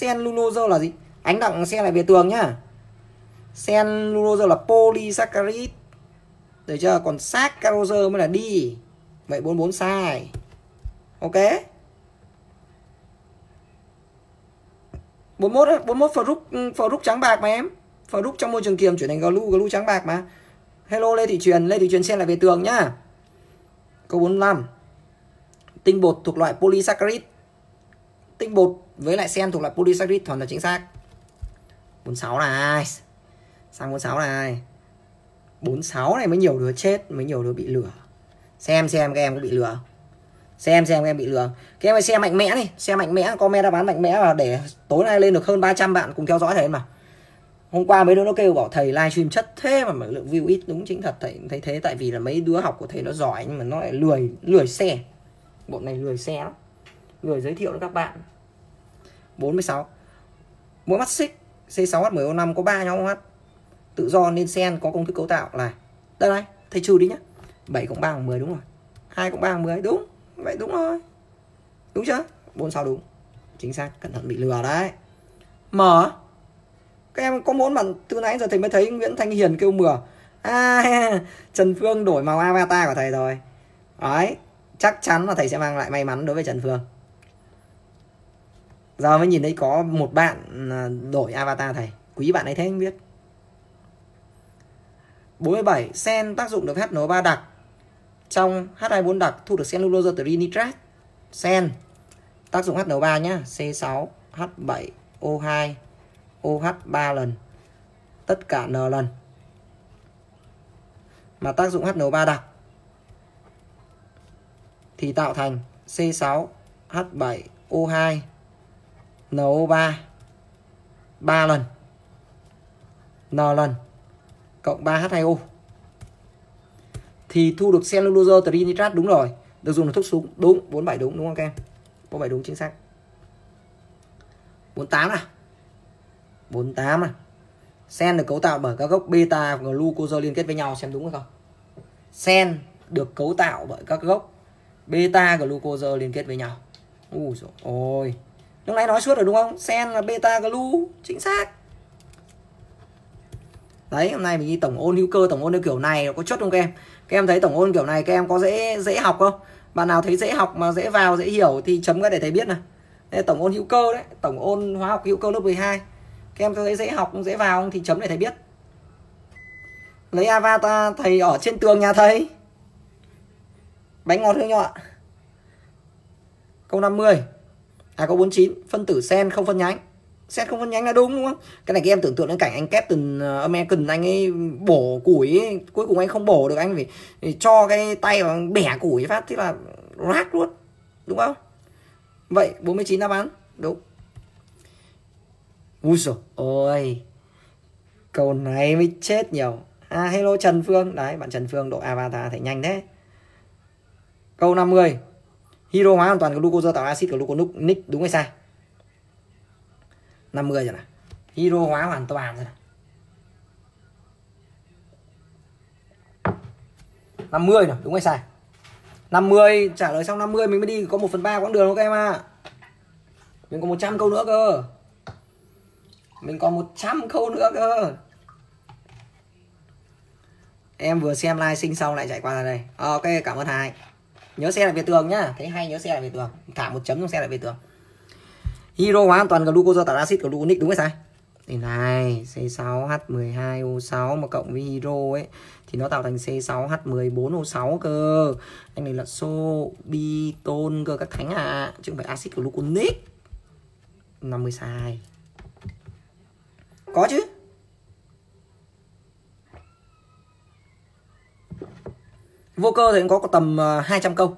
Speaker 1: cellulose là gì? Ánh đặng xe lại về tường nhá. Cellulose là polysaccharide được chưa? Còn saccharose mới là đi. Vậy 44 sai. Ok. 41 ấy, 41 Farouk Farouk trắng bạc mà em. Farouk trong môi trường kiềm chuyển thành glu glu trắng bạc mà. Hello Lê Thị Truyền Lê Thị Truyền xem lại về tường nhá. Câu 45 tinh bột thuộc loại polysaccharide. Tinh bột với lại sen thuộc loại polysaccharide hoàn toàn chính xác. 46 này sang 46 này. 46 này mới nhiều đứa chết mới nhiều đứa bị lửa xem xem các em có bị lừa xem xem em bị lừa. Các em ơi xem mạnh mẽ đi xem mạnh mẽ comment đáp án mạnh mẽ và để tối nay lên được hơn 300 bạn cùng theo dõi thầy mà hôm qua mấy đứa nó kêu bảo thầy livestream chất thế mà, mà lượng view ít đúng chính thật thầy thấy thế. Tại vì là mấy đứa học của thầy nó giỏi nhưng mà nó lại lười lười xe. Bộ này lười xe lắm. Lười giới thiệu với các bạn. 46 mỗi mắt xích C6H10O5 có 3 nhóm H tự do nên sen có công thức cấu tạo. Là đây này thầy trừ đi nhá. 7 cộng 3 bằng 10 đúng rồi. 2 cộng 3 bằng 10 đúng vậy đúng rồi đúng chưa? 46 đúng. Chính xác, cẩn thận bị lừa đấy. Mở. Các em có muốn bạn từ nãy giờ thầy mới thấy Nguyễn Thanh Hiền kêu mửa. À Trần Phương đổi màu avatar của thầy rồi. Đấy, chắc chắn là thầy sẽ mang lại may mắn đối với Trần Phương. Giờ mới nhìn thấy có một bạn à, đổi avatar thầy. Quý bạn ấy thế anh biết. 47 sen tác dụng được hát nối ba đặc trong H24 đặc thu được cellulose từ nitrat sen. Tác dụng HNO3 nhá C6 H7 O2 OH 3 lần. Tất cả N lần. Mà tác dụng HNO3 đặc thì tạo thành C6 H7 O2 NO3 3 lần. N lần cộng 3H2O thì thu được cellulose trinitrat đúng rồi. Được dùng là thuốc súng. Đúng 47 đúng đúng không các em? 47 đúng, chính xác. 48 à? 48 à? Sen được cấu tạo bởi các gốc beta và glucose liên kết với nhau, xem đúng hay không? Sen được cấu tạo bởi các gốc beta glucose liên kết với nhau. Ui dồi ôi. Lúc nãy nói suốt rồi đúng không? Sen là beta glu, chính xác. Đấy, hôm nay mình đi tổng ôn hữu cơ, tổng ôn theo kiểu này có chốt không các em? Các em thấy tổng ôn kiểu này các em có dễ dễ học không? Bạn nào thấy dễ học mà dễ vào, dễ hiểu thì chấm cái để thầy biết này đây, tổng ôn hữu cơ đấy, tổng ôn hóa học hữu cơ lớp 12 các em thấy dễ học, dễ vào không thì chấm để thầy biết. Lấy avatar thầy ở trên tường nhà thầy. Bánh ngọt hương nhọ câu 50 à câu 49 phân tử sen không phân nhánh xét không phân nhánh là đúng đúng không? Cái này các em tưởng tượng đến cảnh anh Captain uh, American anh ấy bổ củi ấy. cuối cùng anh không bổ được anh phải cho cái tay vào bẻ củi phát thế là rác luôn đúng không? Vậy 49 đáp án đúng. Ui rồi, ôi Câu này mới chết nhiều. À hello Trần Phương. Đấy bạn Trần Phương độ avatar thấy nhanh thế. Câu 50 Hero hóa hoàn toàn glucose tạo axit gluconic đúng hay sai? 50 rồi này Hero hóa hoàn toàn rồi này 50 rồi, đúng hay sai? 50 trả lời xong 50 mình mới đi, có 1 phần 3 quãng đường thôi các em ạ. À Mình có 100 câu nữa cơ. Mình còn 100 câu nữa cơ. Em vừa xem live sinh xong lại chạy qua ra đây. Ok, cảm ơn hai Nhớ xe lại về tường nhá. Thấy hay, nhớ xe lại về tường. Thả một chấm trong xe lại về tường hydro hóa an toàn glucose tạo axit gluconic, đúng hay sai thì này C6H12O6 mà cộng với hydro ấy, thì nó tạo thành C6H14O6 cơ. Anh này là sorbitol cơ, các thánh à. chứ không phải axit gluconic. 50 sai. Có chứ? Vô cơ thì có tầm à, 200 câu.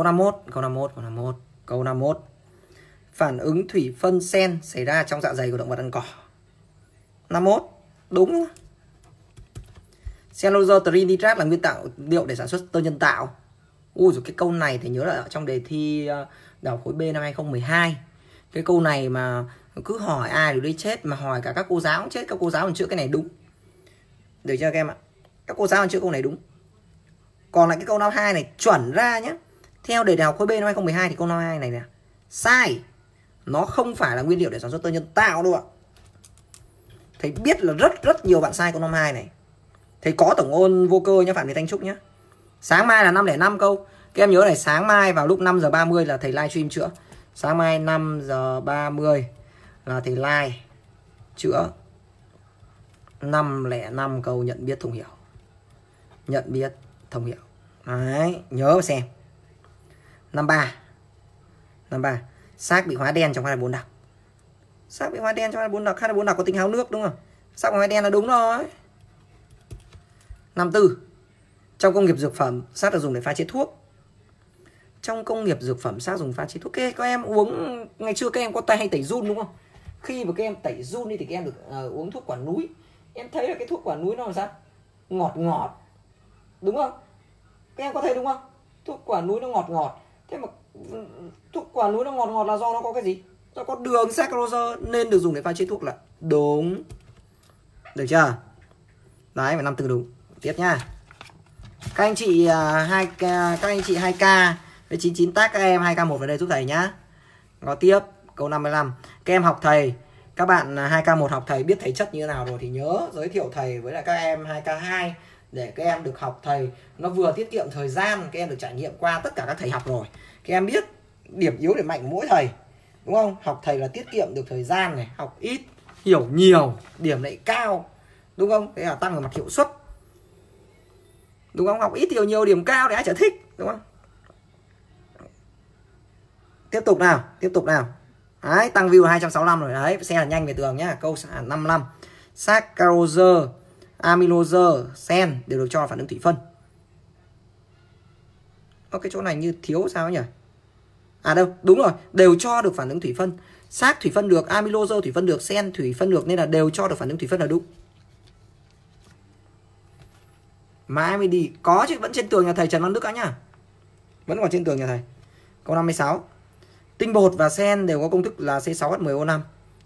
Speaker 1: Câu 51, câu 51, câu 51, câu 51 phản ứng thủy phân sen xảy ra trong dạ dày của động vật ăn cỏ. 51 đúng Cellulose trinitrat là nguyên tạo liệu để sản xuất tơ nhân tạo. Ui rồi cái câu này thì nhớ là ở trong đề thi ờ, đảo khối B năm 2012 Cái câu này mà cứ hỏi ai rồi đi chết Mà hỏi cả các cô giáo cũng chết Các cô giáo còn chữa cái này đúng. Được chưa các em ạ? Các cô giáo còn chữa câu này đúng. Còn lại cái câu năm hai này chuẩn ra nhé theo đề đại khối B năm 2012 thì câu năm hai này nè. Sai. Nó không phải là nguyên liệu để sản xuất tơ nhân. Tạo đâu ạ. Thầy biết là rất rất nhiều bạn sai câu năm hai này. Thầy có tổng ôn vô cơ nhá, phạm thị thanh trúc nhá. Sáng mai là 505 câu. Các em nhớ này, sáng mai vào lúc 5 giờ 30 là thầy live stream chữa. Sáng mai 5 giờ 30 là thầy live chữa. 505 câu, nhận biết thông hiểu. Nhận biết thông hiểu. Đấy, nhớ xem. 53 53 xác bị hóa đen trong hai bốn đặc xác bị hóa đen trong hai bốn đặc hai bốn đặc có tính háo nước đúng không? Xác bị hóa đen là đúng rồi. Năm tư. Trong công nghiệp dược phẩm xác được dùng để pha chế thuốc. Trong công nghiệp dược phẩm xác dùng pha chế thuốc. Okay, các em uống ngày xưa các em có tay hay tẩy run đúng không? Khi mà các em tẩy run đi thì các em được uh, uống thuốc quả núi. Em thấy là cái thuốc quả núi nó làm sao? Ngọt ngọt. Đúng không? Các em có thấy đúng không? Thuốc quả núi nó ngọt ngọt thế mà ừ, ừ, thuốc quả núi nó ngọt ngọt là do nó có cái gì? Nó có đường saccharose nên được dùng để pha chế thuốc là đúng. Được chưa? Đấy phải năm từ đúng. Tiếp nha. Các anh chị à, hai uh, các anh chị 2k với 99 tác các em 2k1 về đây giúp thầy nhá. Có tiếp câu 55 các em học thầy các bạn à, 2k1 học thầy biết thầy chất như thế nào rồi thì nhớ giới thiệu thầy với lại các em 2k2 để các em được học thầy, nó vừa tiết kiệm thời gian, các em được trải nghiệm qua tất cả các thầy học rồi. Các em biết điểm yếu điểm mạnh của mỗi thầy, đúng không? Học thầy là tiết kiệm được thời gian này, học ít, hiểu nhiều, điểm lại cao, đúng không? Thế là tăng được mặt hiệu suất. Đúng không? Học ít hiểu nhiều, điểm cao để ai chả thích, đúng không? Tiếp tục nào, tiếp tục nào. Đấy, tăng view 265 rồi. Đấy xe là nhanh về tường nhá. Câu 55 à, saccharose amylose sen đều được cho phản ứng thủy phân Ở cái chỗ này như thiếu sao nhỉ À đâu, đúng rồi, đều cho được phản ứng thủy phân. Xác thủy phân được, amylose thủy phân được, sen thủy phân được nên là đều cho được phản ứng thủy phân là đúng. Mãi mới đi, có chứ vẫn trên tường nhà thầy Trần Văn Đức á nhá. Vẫn còn trên tường nhà thầy. Câu 56. Tinh bột và sen đều có công thức là C6H10O5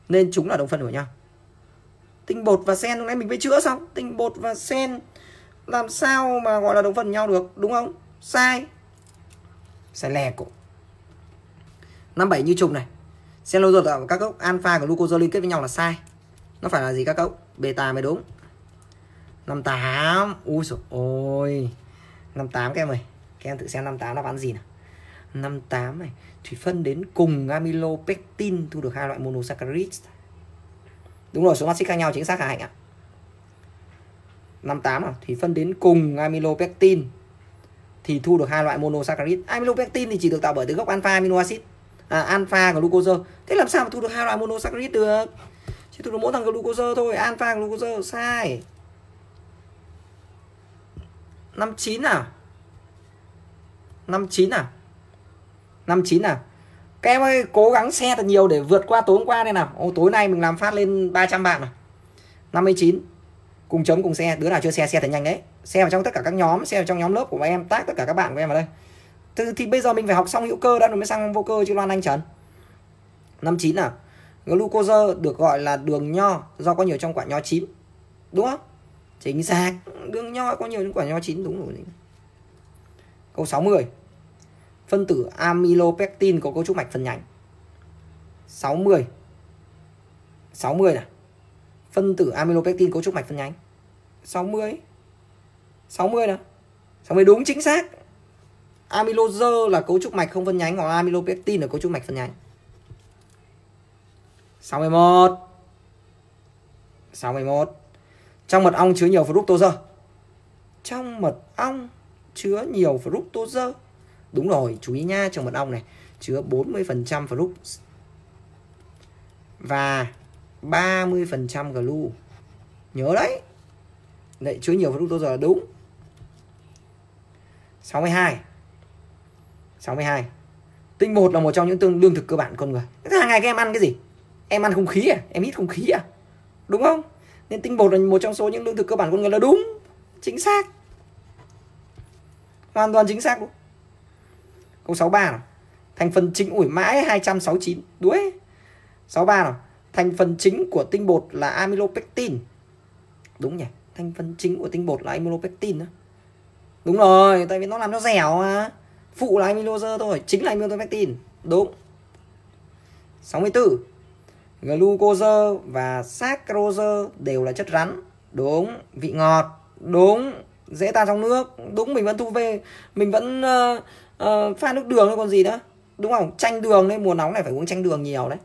Speaker 1: nên chúng là đồng phân của nhau. Tinh bột và sen lúc nãy mình mới chữa xong, tinh bột và sen làm sao mà gọi là đồng phân nhau được, đúng không? Sai. Sai lè cổ. 57 như trùng này. Cellulose tạo các gốc alpha và glucose liên kết với nhau là sai. Nó phải là gì các cậu beta mới đúng. 58 ui dồi ôi. 58 các em ơi. Các em tự xem 58 đáp án gì nào. 58 này thủy phân đến cùng amylopectin thu được hai loại monosaccharides đúng rồi số axit khác nhau chính xác Hà hạnh ạ? 58 à? Thì phân đến cùng amylopectin. Thì thu được hai loại monosaccharide. amylopectin thì chỉ được tạo bởi từ gốc alpha amino acid à, alpha glucose. Thế làm sao mà thu được hai loại monosaccharide được? Chỉ thu được mỗi thằng glucose thôi alpha glucose sai. 59 nào 59 nào 59 nào các em ơi cố gắng xe thật nhiều để vượt qua tối hôm qua đây nào. Ô, tối nay mình làm phát lên 300 bạn nào 59 cùng chấm cùng xe. Đứa nào chưa xe xe thật nhanh đấy. Xe vào trong tất cả các nhóm xe vào trong nhóm lớp của em tác tất cả các bạn của em vào đây. Thì, thì bây giờ mình phải học xong hữu cơ đã rồi mới sang vô cơ chứ Loan Anh Trần. 59 nào glucose được gọi là đường nho do có nhiều trong quả nho chín. Đúng không? Chính xác. Đường nho có nhiều trong quả nho chín đúng rồi. Câu 60 phân tử amylopectin có cấu trúc mạch phần nhánh. 60 60 này phân tử amylopectin cấu trúc mạch phân nhánh. 60 60 này. 60 đúng, chính xác. Amylose là cấu trúc mạch không phân nhánh còn amylopectin là cấu trúc mạch phân nhánh. 61 61 trong mật ong chứa nhiều fructose. Trong mật ong chứa nhiều fructose đúng rồi chú ý nha trong mật ong này chứa 40% fructose và 30% glu. Nhớ đấy. Đấy, chứa nhiều fructose là đúng. 62 62 Tinh bột là một trong những tương lương thực cơ bản con người. Hàng ngày các em ăn cái gì? Em ăn không khí à? Em hít không khí à? Đúng không? Nên tinh bột là một trong số những lương thực cơ bản con người là đúng. Chính xác. Hoàn toàn chính xác đúng Câu 63 nào. Thành phần chính ủi mãi 269 Đuối. 63 nào. Thành phần chính của tinh bột là amylopectin. Đúng nhỉ? Thành phần chính của tinh bột là amylopectin đó. Đúng rồi Tại vì nó làm nó dẻo mà. Phụ là amylose thôi Chính là amylopectin. Đúng. 64 Glucose và saccharose đều là chất rắn. Đúng. Vị ngọt. Đúng. Dễ tan trong nước. Đúng mình vẫn thu về. Mình vẫn uh, uh, pha nước đường thôi còn gì nữa. Đúng không? Chanh đường đấy Mùa nóng này phải uống chanh đường nhiều đấy.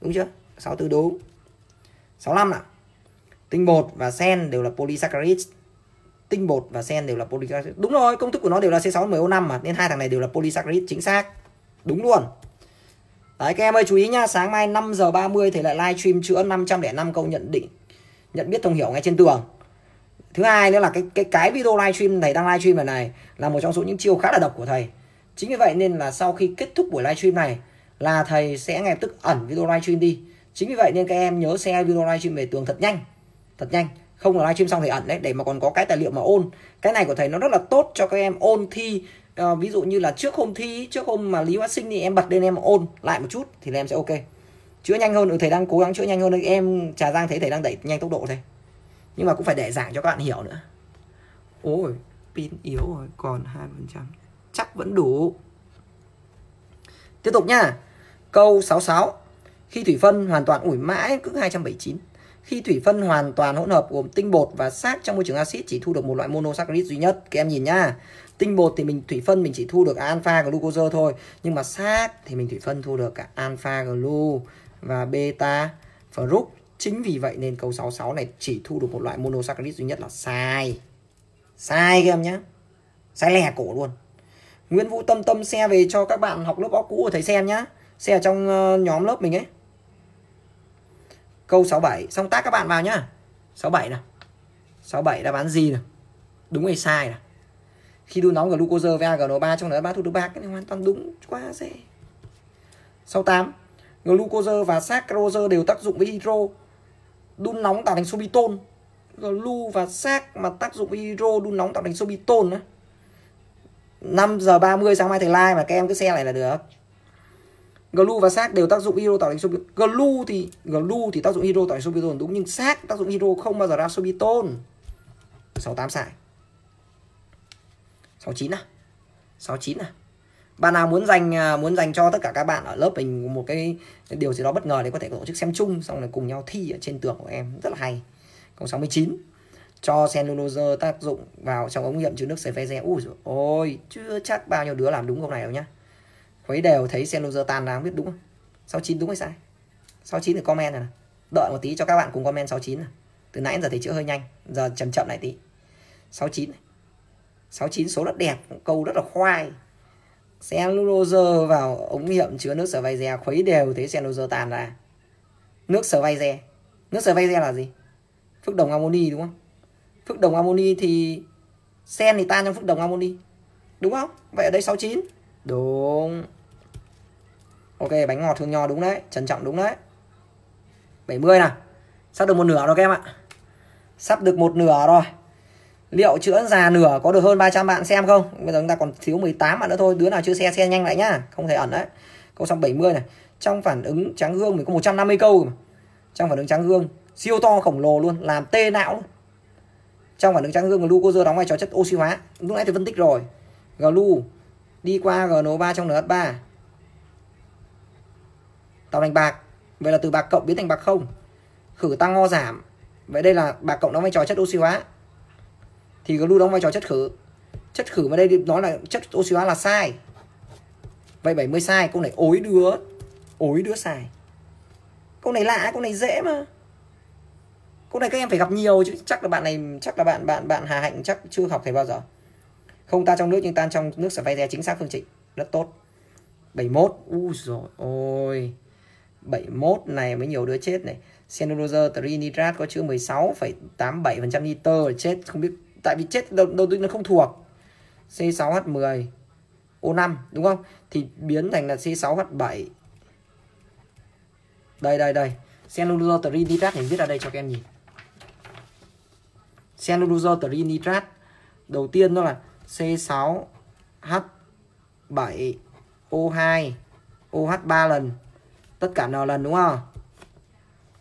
Speaker 1: Đúng chưa? 64 đúng 65 nào. Tinh bột và sen đều là polysaccharide. Tinh bột và sen đều là polysaccharide. Đúng rồi công thức của nó đều là C6MO5 mà nên hai thằng này đều là polysaccharide chính xác. Đúng luôn. Đấy các em ơi chú ý nha sáng mai 5 giờ 30 thì lại livestream chữa 505 câu nhận định nhận biết thông hiểu ngay trên tường. Thứ hai nữa là cái cái cái video livestream thầy đang livestream này này là một trong số những chiêu khá là độc của thầy chính vì vậy nên là sau khi kết thúc buổi livestream này là thầy sẽ ngay tức ẩn video livestream đi. Chính vì vậy nên các em nhớ share video livestream về tường thật nhanh thật nhanh. Không là livestream xong thầy ẩn đấy để mà còn có cái tài liệu mà ôn. Cái này của thầy nó rất là tốt cho các em ôn thi à, ví dụ như là trước hôm thi trước hôm mà lý hóa sinh thì em bật lên em ôn lại một chút thì là em sẽ ok. Chữa nhanh hơn ừ, thầy đang cố gắng chữa nhanh hơn em trà giang thấy thầy đang đẩy nhanh tốc độ thầy. nhưng mà cũng phải để giảng cho các bạn hiểu nữa. Ôi pin yếu rồi còn hai phần trăm chắc vẫn đủ tiếp tục nha câu 66 khi thủy phân hoàn toàn ủi mãi cứ 279 khi thủy phân hoàn toàn hỗn hợp gồm tinh bột và xác trong môi trường axit chỉ thu được một loại monosaccharide duy nhất. Các em nhìn nhá. Tinh bột thì mình thủy phân mình chỉ thu được alpha glucose thôi, nhưng mà xác thì mình thủy phân thu được cả alpha glu và beta fruct. Chính vì vậy nên câu 66 này chỉ thu được một loại monosaccharide duy nhất là sai. Sai các em nhá. Sai lẻ cổ luôn. Nguyễn Vũ Tâm Tâm xe về cho các bạn học lớp óc cũ của thầy xem nhá. Xe ở trong ờ, nhóm lớp mình ấy. Câu 67 Xong tác các bạn vào nhá. 67 nào. 67 đáp án gì nào. Đúng hay sai nào. Khi đun nóng glucose với AGN3 trong đó ba thu được ba, Cái này hoàn toàn đúng quá dễ 68 Glucose và saccharose đều tác dụng với hydro. Đun nóng tạo thành sorbitol. Glu và sac mà tác dụng với hydro đun nóng tạo thành sorbitol nữa 5 giờ 30 sáng mai thầy live mà các em cứ xe này là được. Glu và xác đều tác dụng hydro tạo thành sobiton glu thì glu thì tác dụng hydro tạo thành sobiton đúng nhưng xác tác dụng hydro không bao giờ ra sobiton 68 xài. 69 à? 69 à? Bạn nào muốn dành à, muốn dành cho tất cả các bạn ở lớp mình một cái, điều gì đó bất ngờ để có thể tổ chức xem chung xong rồi cùng nhau thi ở trên tường của em. Rất là hay. Còn 69 cho cellulose tác dụng vào trong ống nghiệm chứa nước CVC ui rồi ôi chưa chắc bao nhiêu đứa làm đúng câu này đâu nhá. Khuấy đều thấy cellulose tan ra không biết đúng không? 69 đúng hay sai? 69 thì comment này, này đợi một tí cho các bạn cùng comment 69 này. từ nãy giờ thì chữa hơi nhanh giờ chậm chậm lại tí. 69 này. 69 số rất đẹp câu rất là khoai. Cellulose vào ống nghiệm chứa nước sở vai dè khuấy đều thấy cellulose tan ra. Nước sở vai dè nước sở vai dè là gì? Phức đồng amoni đúng không? Phức đồng amoni thì sen thì tan trong phức đồng amoni đúng không? Vậy ở đây 69 đúng. Ok, bánh ngọt thương nho đúng đấy, trân trọng đúng đấy. 70 nào. Sắp được một nửa rồi các em ạ. Sắp được một nửa rồi. Liệu chữa già nửa có được hơn 300 bạn xem không? Bây giờ chúng ta còn thiếu 18 bạn nữa thôi, đứa nào chưa xe xe nhanh lại nhá. Không thể ẩn đấy. Câu xong 70 này. Trong phản ứng trắng gương mình có 150 câu mà. trong phản ứng trắng gương siêu to khổng lồ luôn, làm tê não luôn trong phản ứng trắng gương glucose đóng vai trò chất oxy hóa. Lúc nãy thì phân tích rồi. Glu đi qua GNO3 trong NH3 tạo thành bạc. Vậy là từ bạc cộng biến thành bạc không. Khử tăng ho giảm. Vậy đây là bạc cộng đóng vai trò chất oxy hóa. Thì glu đóng vai trò chất khử. Chất khử mà đây nói là chất oxy hóa là sai. Vậy 70 sai câu này ối đứa. Ối đứa sai. Câu này lạ câu này dễ mà câu này các em phải gặp nhiều chứ. Chắc là bạn này chắc là bạn bạn bạn Hà Hạnh chắc chưa học thầy bao giờ. Không ta trong nước nhưng tan trong nước sẽ vay ra chính xác phương trình rất tốt. 71 u rồi ôi. 71 này mới nhiều đứa chết này. Cellulose trinitrat có chữ 16,87% nitơ chết. Không biết tại vì chết đầu, đầu tiên nó không thuộc. C6H10 O5 đúng không? Thì biến thành là C6H7 đây đây đây. Cellulose trinitrat này viết ra đây cho các em nhìn cellulose trinitrat đầu tiên đó là C6H7 O2 OH 3 lần. Tất cả n lần đúng không?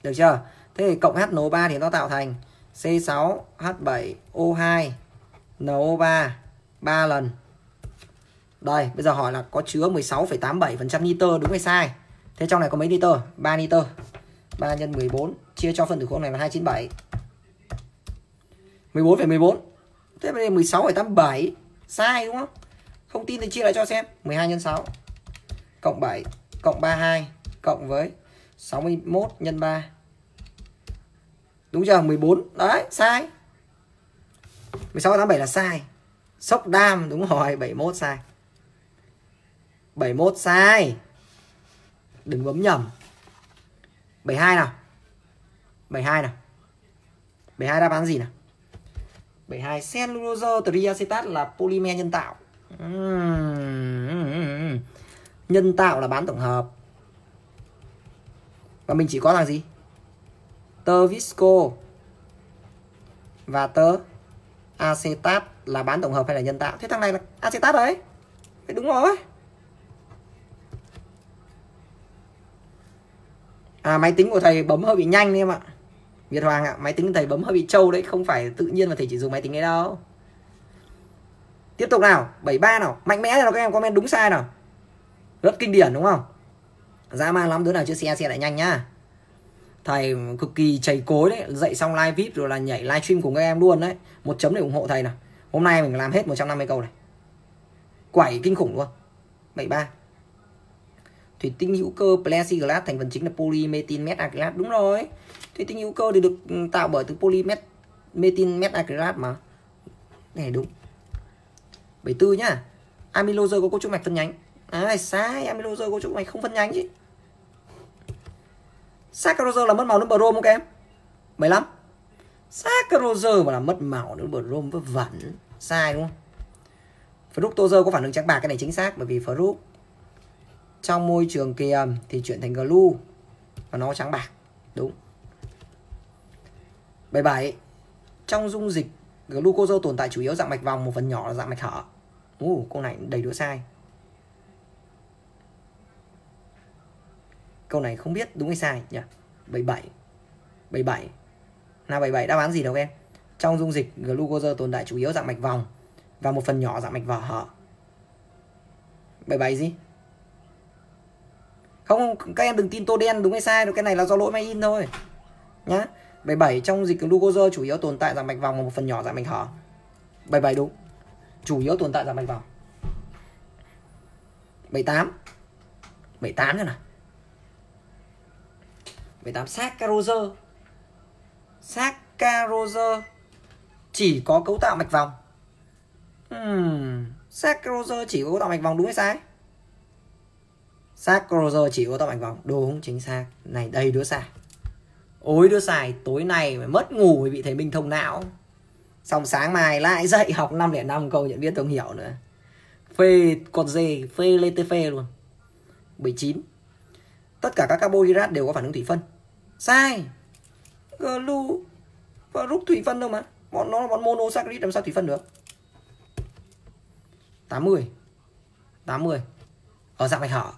Speaker 1: Được chưa? Thế thì cộng HNO3 thì nó tạo thành C6H7O2 NO3 3 lần. Đây bây giờ hỏi là có chứa 16,87% nitơ đúng hay sai? Thế trong này có mấy nitơ? 3 nitơ. 3 nhân 14 chia cho phần tử khuôn này là 297 14 14,14 thế bây giờ 16,87 sai đúng không không tin thì chia lại cho xem 12 nhân 6 cộng 7 cộng 32 cộng với 61 nhân 3 Đúng chưa? 14. Đấy, sai. 16 87 là sai. Sốc đam đúng rồi, 71 sai. 71 sai. Đừng bấm nhầm. 72 nào. 72 nào. 72 đáp án gì nào? 72 cellulose triacetat là polymer nhân tạo. Nhân tạo là bán tổng hợp. Và mình chỉ có là gì? tơ visco và tơ acetat là bán tổng hợp hay là nhân tạo thế thằng này là acetat đấy đúng rồi à máy tính của thầy bấm hơi bị nhanh em ạ Việt Hoàng ạ, máy tính thầy bấm hơi bị trâu đấy, không phải tự nhiên mà thầy chỉ dùng máy tính ấy đâu. Tiếp tục nào 73 nào, mạnh mẽ nào các em comment đúng sai nào. Rất kinh điển đúng không? Dã man lắm, đứa nào chưa xe xe lại nhanh nhá. Thầy cực kỳ chảy cối đấy, dạy xong live vip rồi là nhảy live stream cùng các em luôn đấy. Một chấm để ủng hộ thầy nào. Hôm nay mình làm hết 150 câu này. Quẩy kinh khủng luôn. 73 thủy tinh hữu cơ plexiglass thành phần chính là polymethyl metacrylat đúng rồi. Thủy tinh hữu cơ thì được ừ, tạo bởi từ polymethyl metacrylat mà. Này đúng. 74 nhá. Amylose có cấu trúc mạch phân nhánh. À, sai amylose cấu trúc mạch không phân nhánh chứ. Saccharose là mất màu nước brom không các em? 75 Saccharose mà là mất màu nước brom vớ vẩn. Sai đúng không? Fructose có phản ứng trắng bạc cái này chính xác bởi vì fruct trong môi trường kiềm thì chuyển thành glu và nó trắng bạc đúng 77 trong dung dịch glucose tồn tại chủ yếu dạng mạch vòng một phần nhỏ là dạng mạch hở uh, câu này đầy đủ sai Câu này không biết đúng hay sai nhỉ? 77. 77. Nào 77 đáp án gì đâu em? Trong dung dịch glucose tồn tại chủ yếu dạng mạch vòng và một phần nhỏ dạng mạch vỏ hở. 77 gì? Không, các em đừng tin tô đen đúng hay sai đâu, cái này là do lỗi máy in thôi. Nhá. 77 trong dịch glucose chủ yếu tồn tại dạng mạch vòng và một phần nhỏ dạng mạch hở. 77 đúng. Chủ yếu tồn tại dạng mạch vòng. 78. 78 nữa nào. 78 saccharose saccharose chỉ có cấu tạo mạch vòng hmm. saccharose chỉ có cấu tạo mạch vòng đúng hay sai xác Roger chỉ có tóc ảnh vòng đúng chính xác. Này, đây, đứa xài. Ối đứa xài, tối nay mà mất ngủ vì bị thầy Minh thông não. Xong sáng mai lại dậy học 505 câu nhận biết thông hiểu nữa. Phê con dê, phê lên tê phê luôn. 19 tất cả các carbohydrate đều có phản ứng thủy phân. Sai. Glu, và rút thủy phân đâu mà. Bọn nó là bọn monosaccharide làm sao thủy phân được? 80 80 ở dạng bạch hở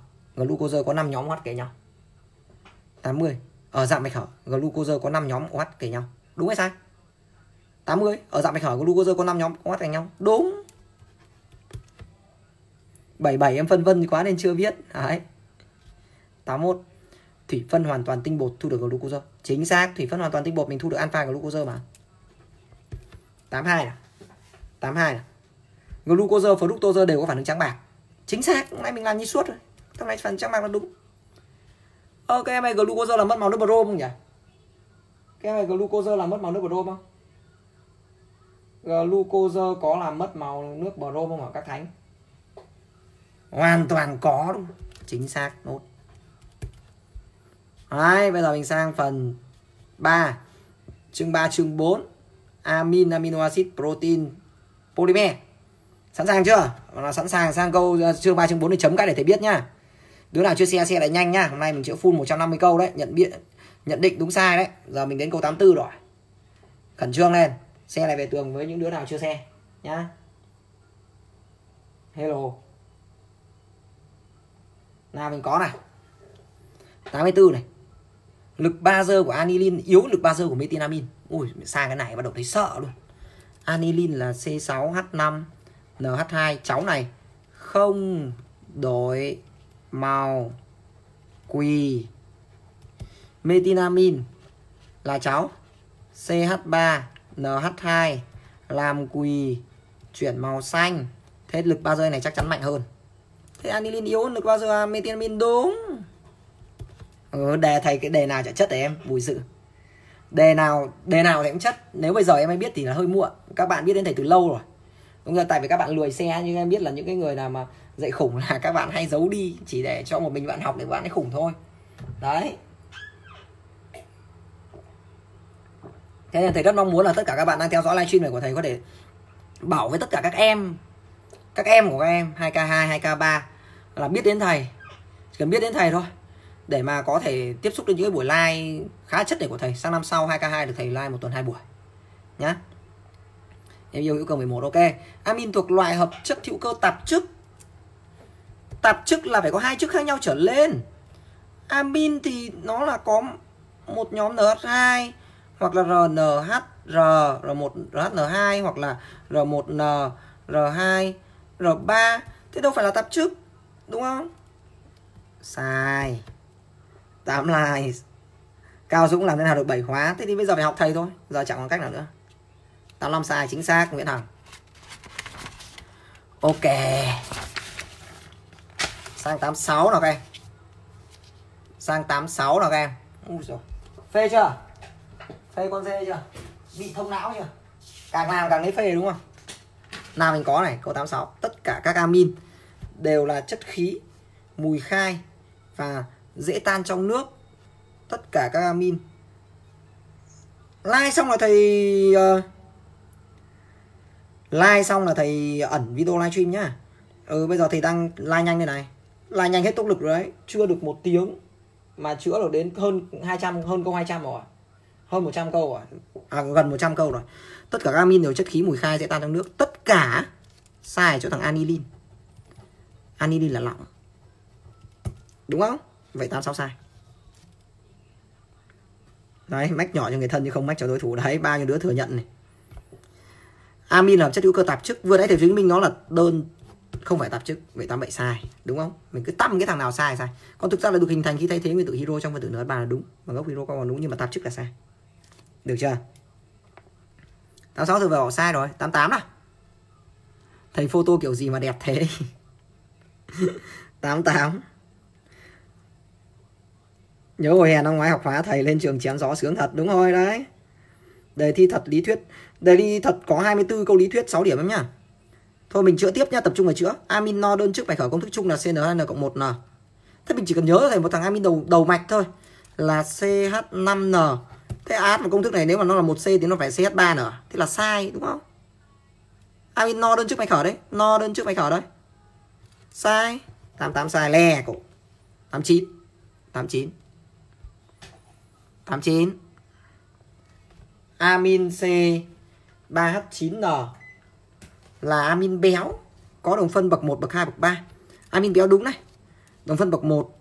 Speaker 1: glucose có 5 nhóm OH kể nhau. 80 ở dạng bạch hở, glucose có 5 nhóm OH kể nhau. Đúng hay sai? 80 ở dạng bạch hở, glucose có 5 nhóm OH kể nhau. Đúng. 77 em phân vân quá nên chưa biết. Đấy. 81 thủy phân hoàn toàn tinh bột thu được glucose. Chính xác, thủy phân hoàn toàn tinh bột mình thu được alpha glucose mà. 82 này 82 này glucose, fructose đều có phản ứng trắng bạc. Chính xác, hôm nay mình làm như suốt rồi thằng này phần trang mạc là đúng. Ơ cái em này glucose là mất máu nước brom không nhỉ? Cái em này glucose là mất máu nước brom không? Glucose có làm mất màu nước brom không hả các thánh? Hoàn toàn có đúng. Chính xác nốt. Đấy, bây giờ mình sang phần 3 chương 3 chương 4 amin amino acid protein polymer. Sẵn sàng chưa? Là sẵn sàng sang câu à, chương 3 chương 4 thì chấm cái để thầy biết nhá đứa nào chưa xe xe lại nhanh nhá. Hôm nay mình chữa full 150 câu đấy. Nhận biện nhận định đúng sai đấy. Giờ mình đến câu 84 rồi. Khẩn trương lên. Xe lại về tường với những đứa nào chưa xe nhá. Hello. Nào mình có này. 84 này. Lực bazơ của anilin, yếu lực bazơ của metinamin ui sang cái này, bắt đầu thấy sợ luôn. Anilin là C6H5 NH2 cháu này không đổi màu quỳ metinamin là cháu. CH3 NH2 làm quỳ chuyển màu xanh. Thế lực bazơ này chắc chắn mạnh hơn. Thế anilin yếu hơn lực bazơ à, metinamin đúng. Ờ, ừ, đề thầy cái đề nào chả chất để em bùi sự. Đề nào đề nào thì cũng chất. Nếu bây giờ em mới biết thì là hơi muộn. Các bạn biết đến thầy từ lâu rồi. Đúng rồi tại vì các bạn lười xe nhưng em biết là những cái người nào mà dạy khủng là các bạn hay giấu đi, chỉ để cho một mình bạn học để bạn ấy khủng thôi. Đấy. Thế nên thầy rất mong muốn là tất cả các bạn đang theo dõi livestream này của thầy có thể bảo với tất cả các em các em của các em 2k2 2k3 là biết đến thầy, chỉ cần biết đến thầy thôi, để mà có thể tiếp xúc được những cái buổi live khá chất này của thầy. Sang năm sau 2k2 được thầy live một tuần hai buổi, nhá. Em yêu hữu cơ 11 ok. Amin thuộc loại hợp chất hữu cơ tạp chức tạp chức là phải có hai chức khác nhau trở lên. Amin thì nó là có một nhóm NH2 hoặc là rnhr R1RHN2 hoặc là R1N R2 R3 thế đâu phải là tạp chức, đúng không? Sai. Tám lại. Cao Dũng làm thế nào được 7 khóa? Thế thì bây giờ phải học thầy thôi. Giờ chẳng còn cách nào nữa. 85 sai chính xác, Nguyễn Hằng. Ok. Sang 86 nào các em. Sang 86 nào các em. Ui dồi. Phê chưa? Phê con dê chưa? Bị thông não chưa? Càng làm càng lấy phê đúng không? Nào mình có này câu 86 Tất cả các amin đều là chất khí Mùi khai Và dễ tan trong nước. Tất cả các amin. Like xong là thầy uh, like xong là thầy ẩn video livestream nhá. Ừ bây giờ thầy đang like nhanh đây này là nhanh hết tốc lực rồi đấy. Chưa được một tiếng mà chữa được đến hơn 200 hơn câu 200 rồi hơn 100 câu rồi à, à? à gần 100 câu rồi. Tất cả các amin đều chất khí mùi khai dễ tan trong nước. Tất cả sai chỗ thằng anilin. Anilin là lỏng. Đúng không? Vậy 86 sai. Đấy mách nhỏ cho người thân chứ không mách cho đối thủ. Đấy bao nhiêu đứa thừa nhận này. Amin là chất hữu cơ tạp chức. Vừa nãy thầy chứng minh nó là đơn không phải tạp chức vậy 87 sai, đúng không mình cứ tăm cái thằng nào sai sai còn thực ra là được hình thành khi thay thế nguyên tử hero trong phân tử NH3 là đúng, mà gốc hero còn đúng, nhưng mà tạp chức là sai được chưa 86 từ vào sai rồi 88 nào thầy photo kiểu gì mà đẹp thế 88 Nhớ hồi hè năm ngoái học khóa thầy lên trường chém gió sướng thật, đúng rồi, đấy. Đề thi thật lý thuyết. Đề thi thật có 24 câu lý thuyết 6 điểm em nhá. Thôi mình chữa tiếp nha, tập trung vào chữa. Amin no đơn trước phải khởi công thức chung là CN2N cộng 1N. thế mình chỉ cần nhớ thầy một thằng amin đầu đầu mạch thôi. Là CH5N thế áp một công thức này nếu mà nó là một C thì nó phải CH3N thế là sai đúng không? Amin no đơn trước mạch khởi đấy. No đơn trước mạch khởi đấy. Sai. 88 sai le cổ 89 89 89 amin C 3H9N là amin béo có đồng phân bậc 1, bậc 2, bậc 3. Amin béo đúng này. Đồng phân bậc 1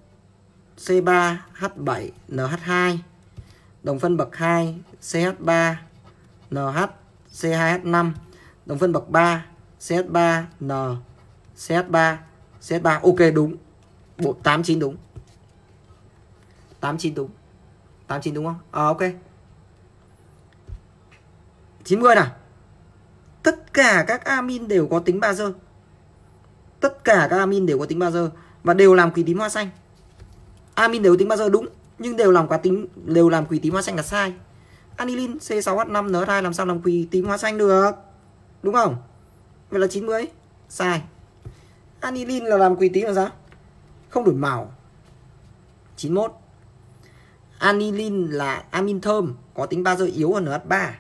Speaker 1: C3H7 NH2. Đồng phân bậc 2 CH3 NH C2H5. Đồng phân bậc 3 CH3 N CH3 CH3 ok đúng. Bộ 89 đúng. 89 đúng. 89 đúng không? À ok. 90 nào. Tất cả các amin đều có tính bazơ. Tất cả các amin đều có tính bazơ và đều làm quỷ tím hoa xanh. Amin đều tính bazơ đúng, nhưng đều làm quá tính, đều làm quỷ tím hoa xanh là sai. Anilin C6H5 N2 làm sao làm quỷ tím hoa xanh được? Đúng không? Vậy là 90. Sai. Anilin là làm quỷ tím là sao? Không đổi màu. 91. Anilin là amin thơm, có tính bazơ yếu hơn NH3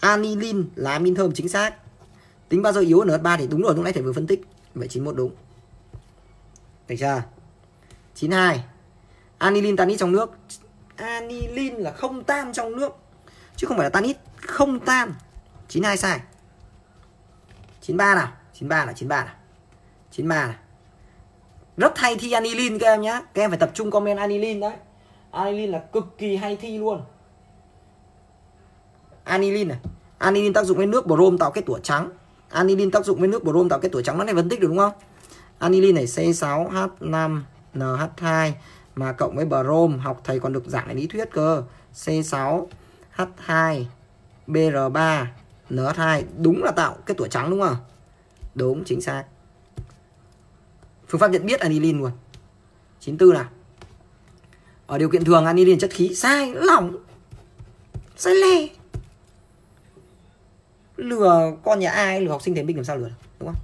Speaker 1: anilin là amin thơm chính xác. Tính bao giờ yếu ở NH3 thì đúng rồi, lúc nãy thầy vừa phân tích. Vậy 91 đúng. Được chưa? 92 anilin tanit trong nước. Anilin là không tan trong nước, chứ không phải là tanit không tan. 92 sai. 93 nào? 93 là 93 nào 93 nào rất hay thi anilin các em nhé các em phải tập trung comment anilin đấy. Anilin là cực kỳ hay thi luôn anilin này. Anilin tác dụng với nước brom tạo kết tủa trắng. Anilin tác dụng với nước brom tạo kết tủa trắng. Nó này phân tích được đúng không? Anilin này C6H5 NH2 mà cộng với brom học thầy còn được giảng lại lý thuyết cơ. C6H2 BR3 NH2 đúng là tạo kết tủa trắng đúng không đúng, chính xác. Phương pháp nhận biết anilin luôn. 94 nào. Ở điều kiện thường anilin chất khí sai lỏng, sai lè lừa con nhà ai, lừa học sinh thế minh làm sao lừa đúng không?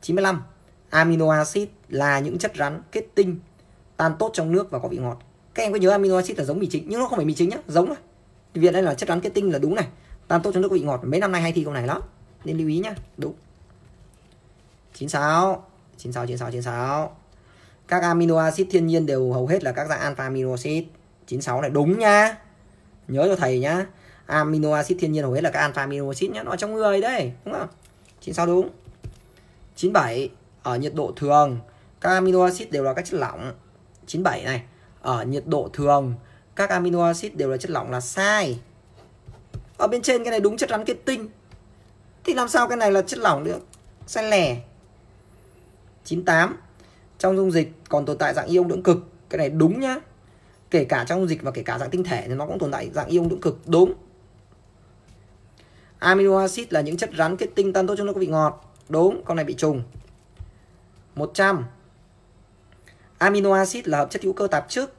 Speaker 1: 95 amino acid là những chất rắn kết tinh, tan tốt trong nước và có vị ngọt. Các em có nhớ amino acid là giống mì chính, nhưng nó không phải mì chính nhá, giống thôi. Viện đây là chất rắn kết tinh là đúng này, tan tốt trong nước có vị ngọt. Mấy năm nay hay thi câu này lắm, nên lưu ý nhá, đúng. 96 96 96 96 các amino acid thiên nhiên đều hầu hết là các dạng alpha amino acid. 96 này đúng nha nhớ cho thầy nhá amino acid thiên nhiên hầu hết là các alpha amino acid nhé, nó trong người đấy đúng không? 96 đúng. 97 ở nhiệt độ thường. Các amino acid đều là các chất lỏng. 97 này ở nhiệt độ thường. Các amino acid đều là chất lỏng là sai. Ở bên trên cái này đúng chất rắn kết tinh. Thì làm sao cái này là chất lỏng được? Sai lẻ 98 trong dung dịch còn tồn tại dạng ion lưỡng cực. Cái này đúng nhá. Kể cả trong dung dịch và kể cả dạng tinh thể thì nó cũng tồn tại dạng ion lưỡng cực. Đúng amino acid là những chất rắn kết tinh tan tốt trong nước có vị ngọt. Đúng, con này bị trùng. 100 amino acid là hợp chất hữu cơ tạp chức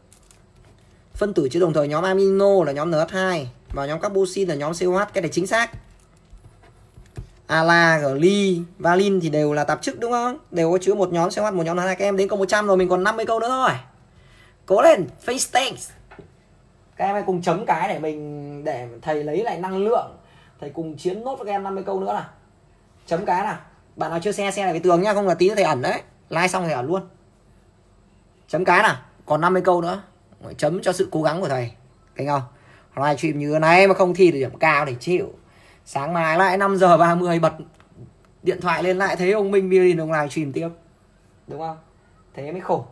Speaker 1: phân tử chứa đồng thời nhóm amino là nhóm NH2 và nhóm carboxy là nhóm COH cái này chính xác. Ala gly valin thì đều là tạp chức đúng không? Đều có chứa một nhóm COH một nhóm NH2 các em đến câu 100 rồi, mình còn 50 câu nữa thôi. Cố lên, face thanks các em hãy cùng chấm cái để mình, để thầy lấy lại năng lượng thầy cùng chiến nốt với các em 50 câu nữa nào. Chấm cái nào. Bạn nào chưa xe xe này với tường nhá, không là tí nữa thầy ẩn đấy. Like xong thầy ẩn luôn. Chấm cái nào. Còn 50 câu nữa. Chấm cho sự cố gắng của thầy. Thấy không? Live stream như thế này mà không thi được điểm cao thì chịu. Sáng mai lại 5 giờ 30 bật điện thoại lên lại thấy ông Minh Mirin ông live stream tiếp. Đúng không? Thế mới khổ.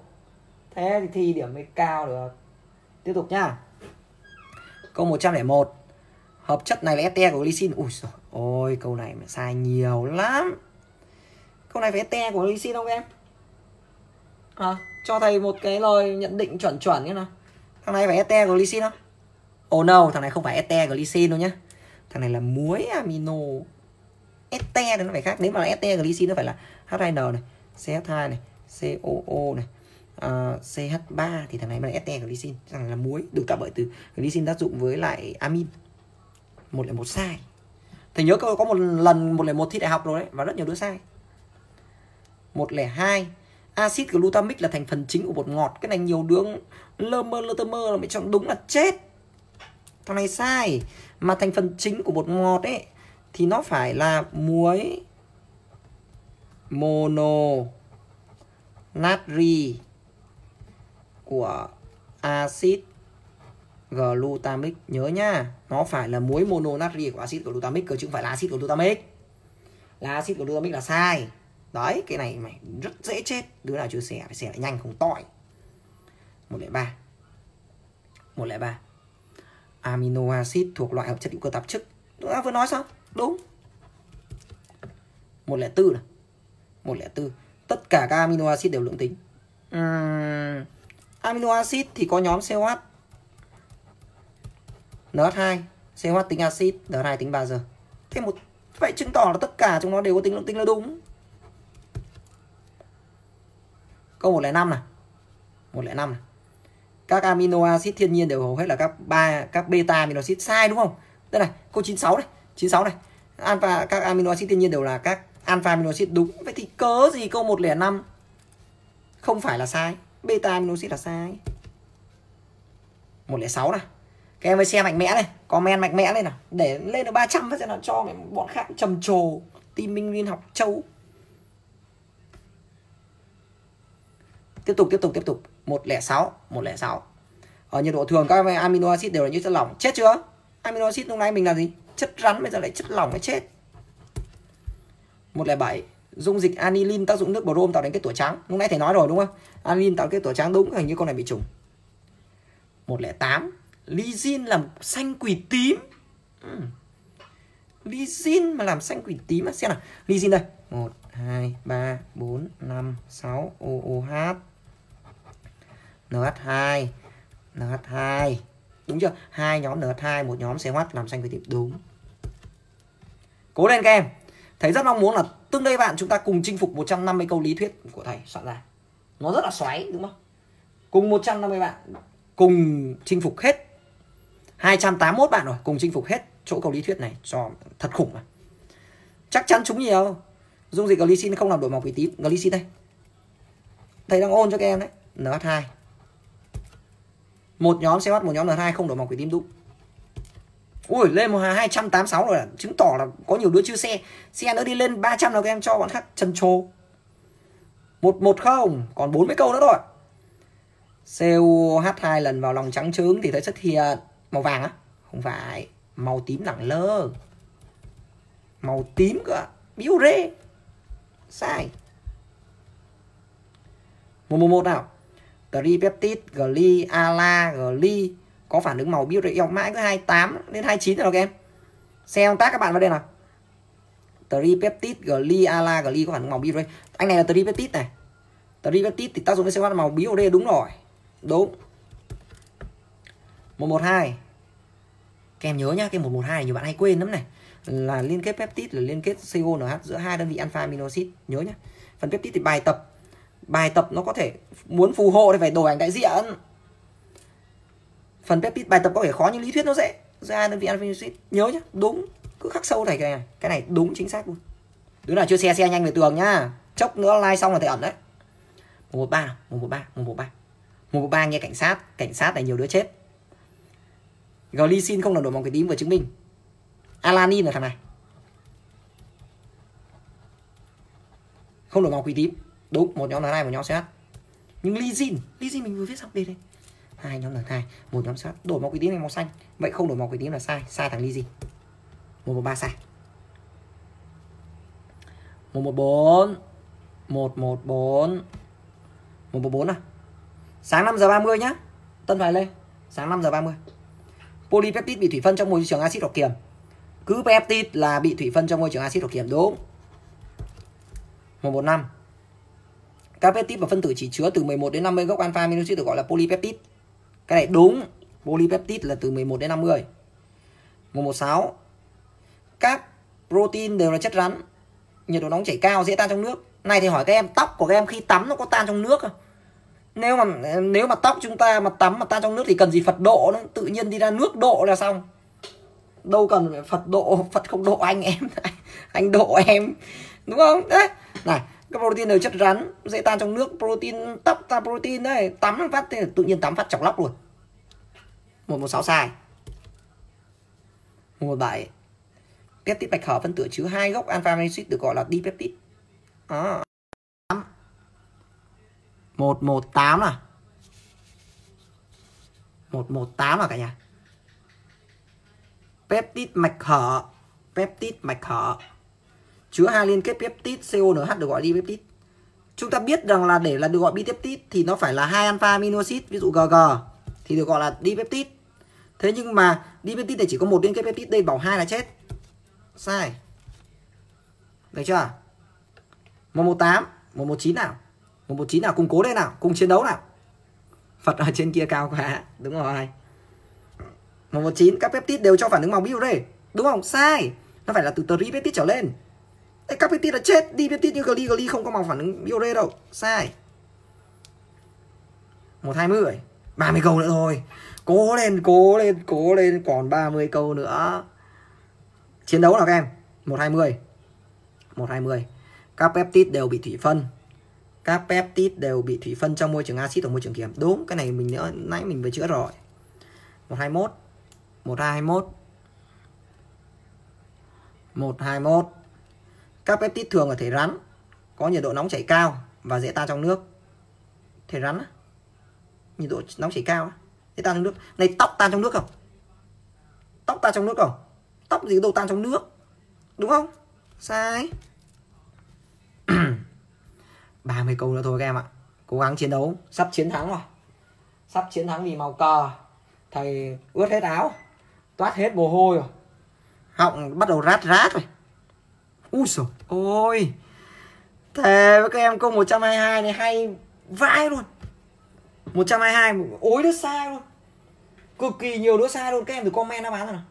Speaker 1: Thế thì thi điểm mới cao được. Tiếp tục nhá. Câu 101 hợp chất này là este của glycine ui rồi ôi câu này mà sai nhiều lắm. Câu này phải este của glycine không em? À, cho thầy một cái lời nhận định chuẩn chuẩn như nào. Thằng này phải este của glycine không? Oh no thằng này không phải este glycine đâu nhá. Thằng này là muối amino. Este thì nó phải khác. Nếu mà là este glycine nó phải là H2N này CH2 này COO này à, uh, CH3 thì thằng này mới là este glycine thằng này là muối được tạo bởi từ glycine tác dụng với lại amin một lẻ một sai. Thầy nhớ có một lần một lẻ một thi đại học rồi đấy, và rất nhiều đứa sai. Một lẻ hai, axit glutamic là thành phần chính của bột ngọt. Cái này nhiều đứa lơ mơ, lơ tơ mơ là mày chọn đúng là chết. Thằng này sai, mà thành phần chính của bột ngọt ấy, thì nó phải là muối mono natri của axit glutamic. Nhớ nhá nó phải là muối mononatri của axit glutamic cơ chứ không phải là axit glutamic. Là axit glutamic là sai. Đấy cái này mày rất dễ chết. Đứa nào chưa xẻ phải xẻ lại nhanh không tỏi. 103 103 amino acid thuộc loại hợp chất hữu cơ tạp chất. Chúng ta vừa nói sao đúng. 104 này. 104 tất cả các amino acid đều lượng tính. Uhm, amino acid thì có nhóm COH NH2 CH tính axit NH2 tính bazơ thế một vậy chứng tỏ là tất cả chúng nó đều có tính lượng tính là đúng. Câu 105 này. 105 này. Các amino acid thiên nhiên đều hầu hết là các ba, các beta amino acid sai đúng không? Đây này, câu 96 này 96 này. Alpha, các amino acid thiên nhiên đều là các alpha amino acid đúng. Vậy thì cớ gì câu 105 không phải là sai? Beta amino acid là sai. 106 này các em ơi xe mạnh mẽ này, comment mạnh mẽ lên nào. Để lên được 300 phát nó cho mày bọn khác trầm trồ. Team minh nguyên học châu tiếp tục tiếp tục tiếp tục. 106 106 ở nhiệt độ thường các amino acid đều là như chất lỏng. Chết chưa? Amino acid lúc nãy mình là gì? Chất rắn, bây giờ lại chất lỏng mới chết. 107 dung dịch anilin tác dụng nước brom tạo thành kết tủa trắng. Lúc nãy thầy nói rồi, đúng không? Anilin tạo kết tủa trắng đúng, hình như con này bị trùng. 108 lysine làm xanh quỷ tím. Hmm. Ừ. lysine mà làm xanh quỷ tím á, xem nào. Lysine đây. 1 2 3 4 5 6 OOH NH2 NH2 đúng chưa? Hai nhóm NH2 một nhóm CH làm xanh quỷ tím. Đúng. Cố lên các em. Thầy rất mong muốn là tương đây bạn chúng ta cùng chinh phục 150 câu lý thuyết của thầy, soạn ra. Nó rất là xoáy, đúng không? Cùng 150 bạn cùng chinh phục hết 281 bạn rồi, cùng chinh phục hết chỗ cầu lý thuyết này cho thật khủng mà. Chắc chắn chúng nhiều. Dung dịch glycine không làm đổi màu quỷ tím. Glycine đây. Thầy đang ôn cho các em đấy. NH2 một nhóm CH một nhóm N2 không đổi màu quỷ tím đúng. Ui, lên một 286 rồi à? Chứng tỏ là có nhiều đứa chưa xe. Xe nữa đi lên 300 nào các em cho bọn khác trần trồ. 110 Còn 40 câu nữa rồi CuH2 lần vào lòng trắng trứng Thì thấy xuất hiện màu vàng á? Không phải. Màu tím lẳng lơ. Màu tím cơ Biếu rê. Sai. 111 nào. Tripeptide, gly, ala, gly có phản ứng màu biêu eo mãi cứ 28 đến 29 rồi các em. Xem tác các bạn vào đây nào. Tripeptide, gly, ala, gly có phản ứng màu biêu Anh này là tripeptide này. Tripeptide thì tác dụng với COH màu biêu đúng rồi. Đúng. 112. Các em nhớ nhá, cái 112 nhiều bạn hay quên lắm này. Là liên kết peptide là liên kết CONH giữa hai đơn vị alpha amino acid. Nhớ nhá. Phần peptide thì bài tập bài tập nó có thể muốn phù hộ thì phải đổi ảnh đại diện phần peptide bài tập có thể khó nhưng lý thuyết nó dễ giữa hai đơn vị alpha nhớ nhá đúng cứ khắc sâu này cái này cái này đúng chính xác luôn đứa nào chưa xe xe nhanh về tường nhá chốc nữa like xong là thầy ẩn đấy một ba một một ba một một ba một một ba nghe cảnh sát cảnh sát này nhiều đứa chết glycine không là đổi màu cái tím vừa chứng minh. Alanin là thằng này. Không đổi màu quỷ tím. Đúng, một nhóm là hai, một nhóm CH nhưng lysine lysine mình vừa viết xong đây đây. Hai nhóm là hai, một nhóm CH đổi màu quỷ tím thành màu xanh. Vậy không đổi màu quỷ tím là sai sai thằng lysine một một, ba sai. Một một, bốn. Một một, bốn. Một một, bốn à? Sáng năm giờ 30 nhá. Tân phải lên sáng năm giờ 30 polypeptide bị thủy phân trong môi trường axit độc kiềm cứ peptide là bị thủy phân trong môi trường axit độc kiềm đúng 115 các peptide và phân tử chỉ chứa từ 11 đến 50 gốc alpha amino acid được gọi là polypeptide. Cái này đúng. Polypeptide là từ 11 đến 50. 116. Các protein đều là chất rắn. Nhiệt độ nóng chảy cao, dễ tan trong nước. Này thì hỏi các em, tóc của các em khi tắm nó có tan trong nước không? Nếu mà nếu mà tóc chúng ta mà tắm mà ta trong nước thì cần gì Phật độ nữa, tự nhiên đi ra nước độ là xong. Đâu cần phải Phật độ, Phật không độ anh em, anh độ em. Đúng không? Đấy. Này, các protein đều chất rắn dễ tan trong nước. Protein tóc ta protein đấy. Tắm phát thì tự nhiên tắm phát chọc lóc luôn. Một một sáu sai. Một bảy. Peptide bạch hợp phân tử chứa hai gốc alpha aminoacid được gọi là dipeptide. Đó. à À? một một tám à? Cả nhà? Peptide mạch hở, peptide mạch hở. Chứa hai liên kết peptide CONH được gọi dipeptide. Chúng ta biết rằng là để là được gọi bipeptide thì nó phải là hai alpha amino acid, ví dụ GG thì được gọi là dipeptide. Thế nhưng mà dipeptide này chỉ có một liên kết peptide đây, bảo hai là chết. Sai. Được chưa? 118 119 nào? 119 nào cùng cố lên nào cùng chiến đấu nào. Phật ở trên kia cao quá đúng rồi. 119 các peptide đều cho phản ứng màu biểu đây đúng không? Sai nó phải là từ tripeptide trở lên. Ê, các peptide là chết đi peptide như gly gly không có màu phản ứng bio đâu sai. 120 30 câu nữa thôi. Cố lên cố lên cố lên còn 30 câu nữa. Chiến đấu nào các em? 120 120 các peptide đều bị thủy phân các peptide đều bị thủy phân trong môi trường axit và môi trường kiềm đúng, cái này mình nữa nãy mình vừa chữa rồi. 121 121 121 các peptide thường ở thể rắn, có nhiệt độ nóng chảy cao và dễ tan trong nước. Thể rắn nhiệt độ nóng chảy cao dễ tan trong nước. Này, tóc tan trong nước không? Tóc tan trong nước không? Tóc gì đâu tan trong nước? Đúng không? Sai. 30 câu nữa thôi các em ạ. Cố gắng chiến đấu. Sắp chiến thắng rồi. Sắp chiến thắng vì màu cờ. Thầy ướt hết áo. Toát hết mồ hôi rồi. Họng bắt đầu rát rát rồi. Ui rồi ôi. Thề với các em, câu 122 này hay vãi luôn. 122 ối đứa sai luôn. Cực kỳ nhiều đứa sai luôn. Các em thử comment đáp án nào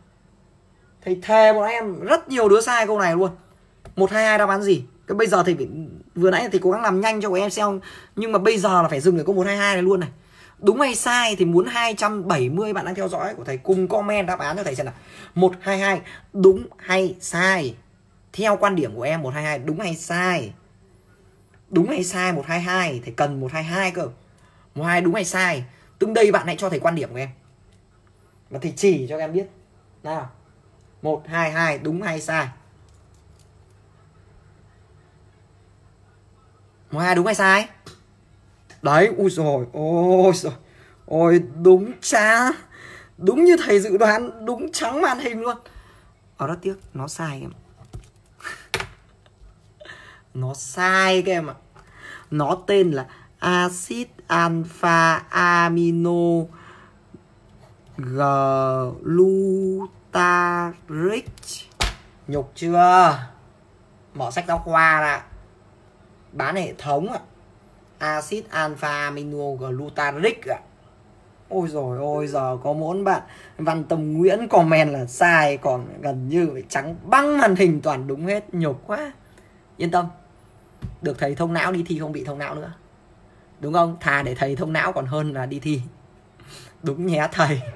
Speaker 1: thầy thề bọn em rất nhiều đứa sai câu này luôn. 122 đáp án gì? Cái bây giờ thì vừa nãy thì cố gắng làm nhanh cho của em xem. Nhưng mà bây giờ là phải dừng ở câu 122 này luôn này. Đúng hay sai thì muốn 270 bạn đang theo dõi của thầy cùng comment đáp án cho thầy xem nào. 122 đúng hay sai? Theo quan điểm của em 122 đúng hay sai? Đúng hay sai 122 thầy cần 122 cơ. 122 đúng hay sai? Từng đây bạn hãy cho thầy quan điểm của em. Và thầy chỉ cho em biết. Nào. 122 đúng hay sai? Hoa đúng hay sai? Đấy, ui rồi ôi rồi ôi, đúng cha. Đúng như thầy dự đoán, đúng trắng màn hình luôn. Ở rất tiếc, nó sai em nó sai các em ạ. Nó tên là axit alpha amino glutaric nhục chưa? Mở sách giáo khoa ra bán hệ thống ạ. Acid alpha amino glutaric ạ. Ôi rồi ôi giờ có muốn bạn văn tâm nguyễn comment là sai, còn gần như phải trắng băng màn hình toàn đúng hết, nhục quá. Yên tâm. Được thầy thông não đi thi không bị thông não nữa. Đúng không? Thà để thầy thông não còn hơn là đi thi. Đúng nhé thầy.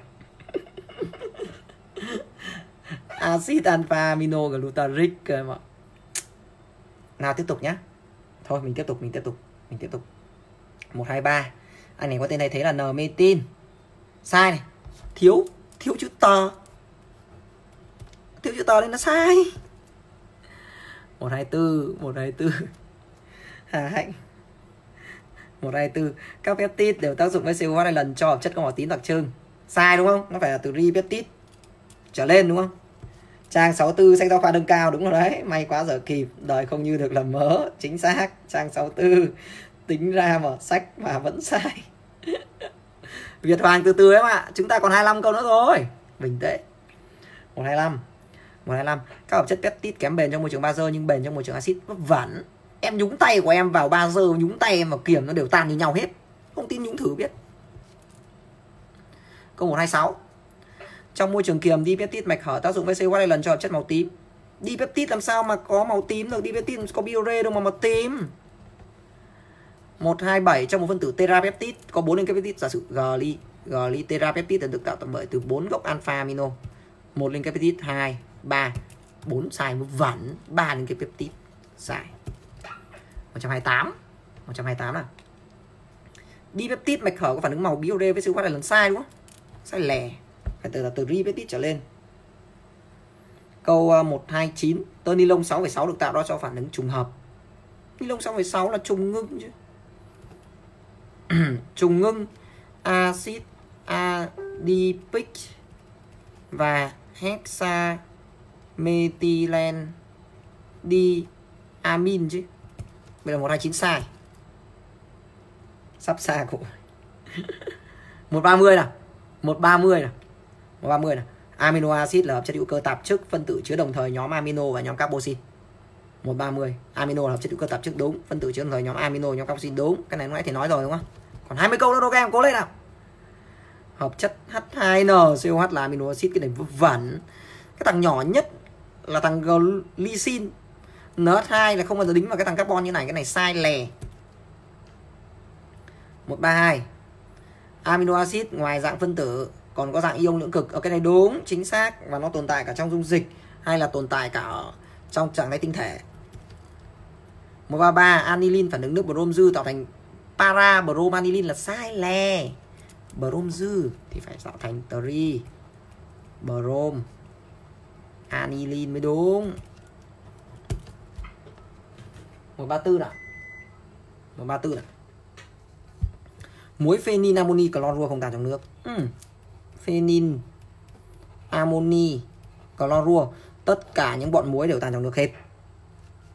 Speaker 1: Acid alpha amino glutaric mọi nào tiếp tục nhé thôi, mình tiếp tục, mình tiếp tục, mình tiếp tục. Một, hai, ba. Anh này có tên này thấy là n metin sai này. Thiếu thiếu chữ to thiếu chữ to nên nó sai. Một, hai, tư, một, hai, tư. Hà hạnh. Một, hai, tư. Các peptide đều tác dụng với CO2 lần cho hợp chất có màu tím đặc trưng. Sai, đúng không? Nó phải là từ ripeptide. Trở lên, đúng không? Trang 64 sách giáo khoa nâng cao, đúng rồi đấy. May quá giờ kịp, đời không như được làm mớ. Chính xác, trang 64 tính ra mà sách mà vẫn sai. Việt Hoàng từ từ em ạ. Chúng ta còn 25 câu nữa thôi bình tĩnh. 125 125 các hợp chất peptide kém bền trong môi trường bazơ nhưng bền trong môi trường axit vẫn em nhúng tay của em vào bazơ nhúng tay em vào kiềm nó đều tan như nhau hết. Không tin nhúng thử biết. Câu 126 trong môi trường kiềm, dipeptide mạch hở tác dụng với CO2 lần cho hợp chất màu tím. Dipeptide làm sao mà có màu tím được? Dipeptide có biore đâu mà màu tím. 127 trong một phân tử terapeptide, có 4 liên kết peptide. Giả sử gly gly terapeptide được tạo bởi từ 4 gốc alpha amino. Một liên kết peptide 2 3 4 sai một vẩn 3 liên kết peptide sai 128 128 nào. Dipeptide mạch hở có phản ứng màu biore với siêu phát là lần sai, đúng không? Sai lẻ phải từ là từ ripeptide trở lên. Câu à, 129 tơ ni lông 6,6 được tạo ra cho phản ứng trùng hợp. Ni lông 6,6 là trùng ngưng chứ. Trùng ngưng axit adipic và hexa methylen diamin chứ. Bây giờ 129 sai. Sắp xa cụ 130 nào. 130 nào. Vâng, 130 này. amino acid là hợp chất hữu cơ tạp chức phân tử chứa đồng thời nhóm amino và nhóm carboxy. 130 amino là hợp chất hữu cơ tạp chức đúng, phân tử chứa đồng thời nhóm amino, nhóm carboxy đúng. Cái này nãy thì nói rồi, đúng không? Còn 20 câu nữa đâu các em, cố lên nào. Hợp chất H2N là amino acid, cái này vẩn. Cái thằng nhỏ nhất là thằng glycine. NH2 là không bao giờ đính vào cái thằng carbon như này, cái này sai lè. 132 amino acid, ngoài dạng phân tử còn có dạng ion lưỡng cực, ở cái này đúng, chính xác, và nó tồn tại cả trong dung dịch, hay là tồn tại cả ở trong trạng thái tinh thể. 133 anilin phản ứng nước brom dư tạo thành para bromanilin là sai lè. Brom dư thì phải tạo thành tri, brom anilin mới đúng. 134 nào? 134 nào? Muối phenin amoni clorua không tan trong nước. Ừ phenin amoni clorua tất cả những bọn muối đều tan trong nước hết.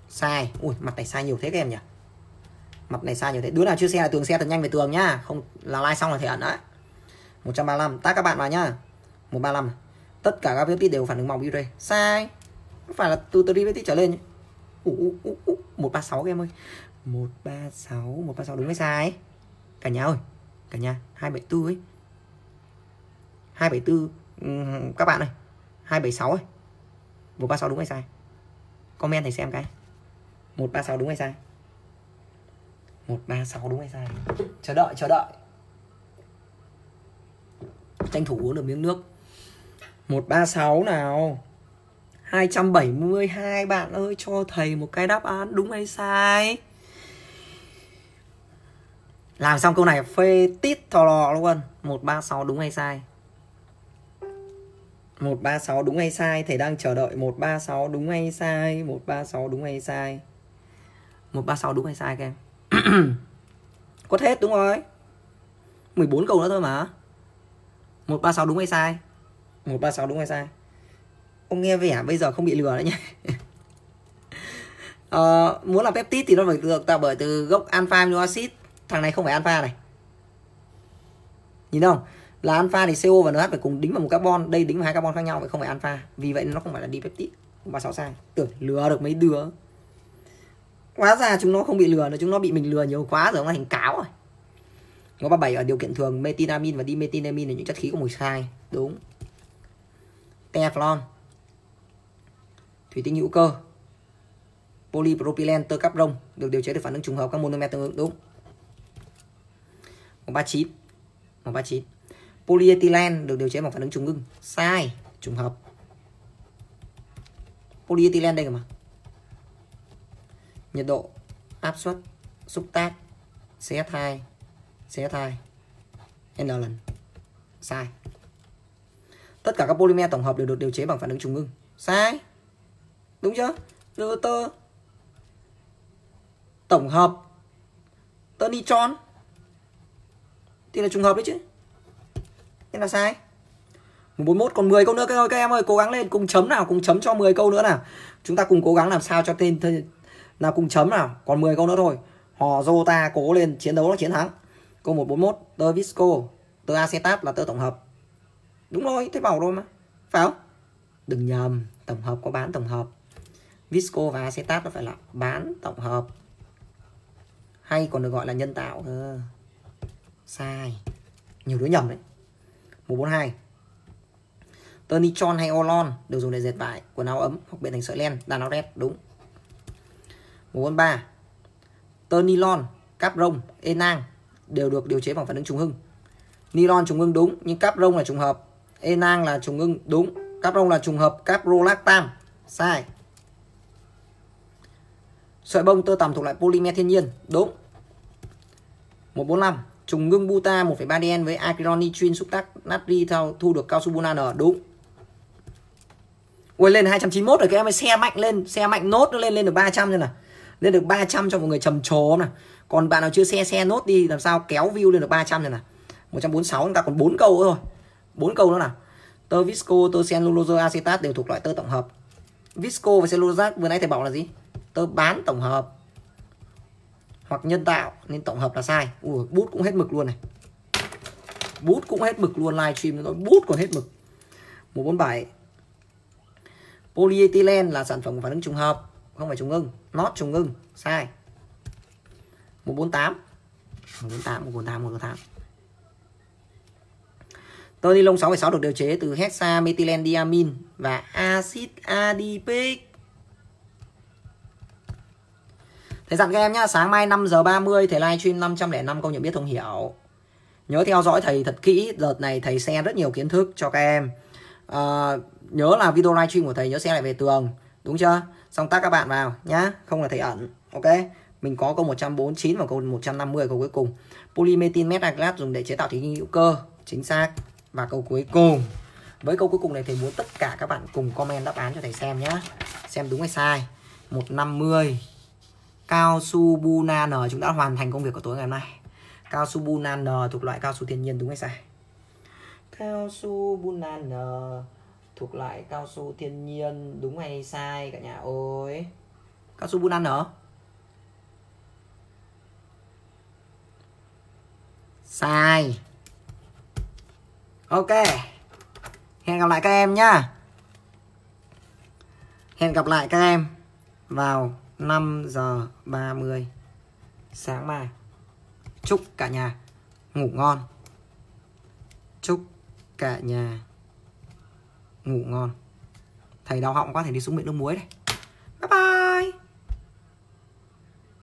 Speaker 1: Sai. Ui mặt này sai nhiều thế các em nhỉ? Mặt này sai nhiều thế. Đứa nào chưa xe là tường xe thật nhanh về tường nhá. Không là like xong là thể ẩn đấy 135 tác các bạn vào nhá. 135 tất cả các peptide đều phản ứng màu biure sai. Không phải là từ từ trở lên. Ủ, ủ, ủ, 136 các em ơi. 136 136 đúng hay sai? Cả nhà ơi. Cả nhà. 274 ấy. 274 các bạn ơi 276 ấy. 136 đúng hay sai? Comment thầy xem cái. 136 đúng hay sai? 136 đúng hay sai? Chờ đợi chờ đợi. Tranh thủ uống được miếng nước. 136 nào. 272 bạn ơi, cho thầy một cái đáp án đúng hay sai? Làm xong câu này phê tít thò lò luôn. 136 đúng hay sai? 136 đúng hay sai? Thầy đang chờ đợi 136 đúng hay sai? 136 đúng hay sai? 136 đúng hay sai các em? Có hết đúng rồi. 14 câu nữa thôi mà. 136 đúng hay sai? 136 đúng hay sai? Ông nghe vẻ bây giờ không bị lừa đấy nhé. Uh, Muốn làm peptide thì nó phải được tạo bởi từ gốc alpha amino acid Thằng này không phải alpha này. Nhìn không? Là alpha thì CO và NH phải cùng đính vào một carbon. Đây đính vào hai carbon khác nhau, vậy không phải alpha. Vì vậy nó không phải là dipeptide và sáu sai tưởng lừa được mấy đứa. Hóa ra chúng nó không bị lừa nữa, chúng nó bị mình lừa nhiều quá rồi nó thành cáo rồi. Nó ba bảy ở điều kiện thường metinamin và dimetinamin là những chất khí có mùi sai. Đúng. Teflon. Thủy tinh hữu cơ. Polypropylene tơ cáp rông, được điều chế để phản ứng trùng hợp các monomer tương ứng. Đúng. 139 139 polyethylene được điều chế bằng phản ứng trùng ngưng. Sai, trùng hợp. Polyethylene đây cơ mà. Nhiệt độ, áp suất, xúc tác CH2 CH2 N lần. Sai. Tất cả các polymer tổng hợp đều được điều chế bằng phản ứng trùng ngưng. Sai. Đúng chưa? Đưa tơ tổng hợp. Tơ nitron thì là trùng hợp đấy chứ. Thế là sai. 41 còn 10 câu nữa, các em ơi, cố gắng lên, cùng chấm nào, cùng chấm cho 10 câu nữa nào. Chúng ta cùng cố gắng làm sao cho tên nào cùng chấm nào, còn 10 câu nữa thôi. Hò dô ta, cố lên, chiến đấu nó chiến thắng. Câu 141 tơ visco tơ acetat là tơ tổng hợp. Đúng rồi, thế bảo rồi mà. Phải không? Đừng nhầm, tổng hợp có bán tổng hợp. Visco và acetat nó phải là bán tổng hợp. Hay còn được gọi là nhân tạo. Cơ sai. Nhiều đứa nhầm đấy. 142 Tơ nitron hay olon được dùng để dệt vải, quần áo ấm hoặc biến thành sợi len, đàn áo red, đúng. 143 Tơ nylon, cáp rông, enang đều được điều chế bằng phản ứng trùng hưng. Nylon trùng hưng đúng, nhưng cáp rông là trùng hợp. Enang là trùng hưng đúng, cáp rông là trùng hợp caprolactam sai. Sợi bông tơ tằm thuộc loại polymer thiên nhiên, đúng. 145. Trùng ngưng buta 1,3 DN với acrylonitrin xúc tác natri theo thu được cao su bunan đúng. Ui lên 291 rồi các em ơi xe mạnh lên, xe mạnh nốt nó lên lên được 300 rồi nè. Lên được 300 cho một người trầm trồ nè. Còn bạn nào chưa xe xe nốt đi làm sao kéo view lên được 300 rồi nè. 146 chúng ta còn 4 câu nữa thôi. 4 câu nữa nào. Tơ visco, tơ cellulose acetate đều thuộc loại tơ tổng hợp. Visco và cellulose vừa nãy thầy bảo là gì? Tơ bán tổng hợp hoặc nhân tạo nên tổng hợp là sai. Ui, bút cũng hết mực luôn này. Bút cũng hết mực luôn livestream nó bút còn hết mực. 147 Polyethylene là sản phẩm của phản ứng trùng hợp, không phải trùng ngưng. Not trùng ngưng, sai. 148 148 148 148 Tơ ni lông 6,6 được điều chế từ hexa methylenediamine và axit adipic. Thầy dặn các em nhá, sáng mai 5 giờ 30 thầy livestream 505 câu nhận biết thông hiểu. Nhớ theo dõi thầy thật kỹ, đợt này thầy share rất nhiều kiến thức cho các em. À, nhớ là video livestream của thầy nhớ share lại về tường, đúng chưa? Xong tắt các bạn vào nhá, không là thầy ẩn. Ok. Mình có câu 149 và câu 150 câu cuối cùng. Polymethyl metaclat dùng để chế tạo thủy nghiệm hữu cơ, chính xác. Và câu cuối cùng Với câu cuối cùng này thầy muốn tất cả các bạn cùng comment đáp án cho thầy xem nhá Xem đúng hay sai 150 Cao su Bunan Chúng ta hoàn thành công việc của tối ngày hôm nay. Cao su Bunan thuộc loại cao su thiên nhiên đúng hay sai? Cao su Bunan thuộc loại cao su thiên nhiên đúng hay sai cả nhà ơi? Cao su Bunan Sai. Ok. Hẹn gặp lại các em nhá. Hẹn gặp lại các em Vào 5 giờ 30 Sáng mai. Chúc cả nhà ngủ ngon. Chúc cả nhà ngủ ngon. Thầy đau họng quá thầy đi xuống miệng nước muối đây. Bye bye.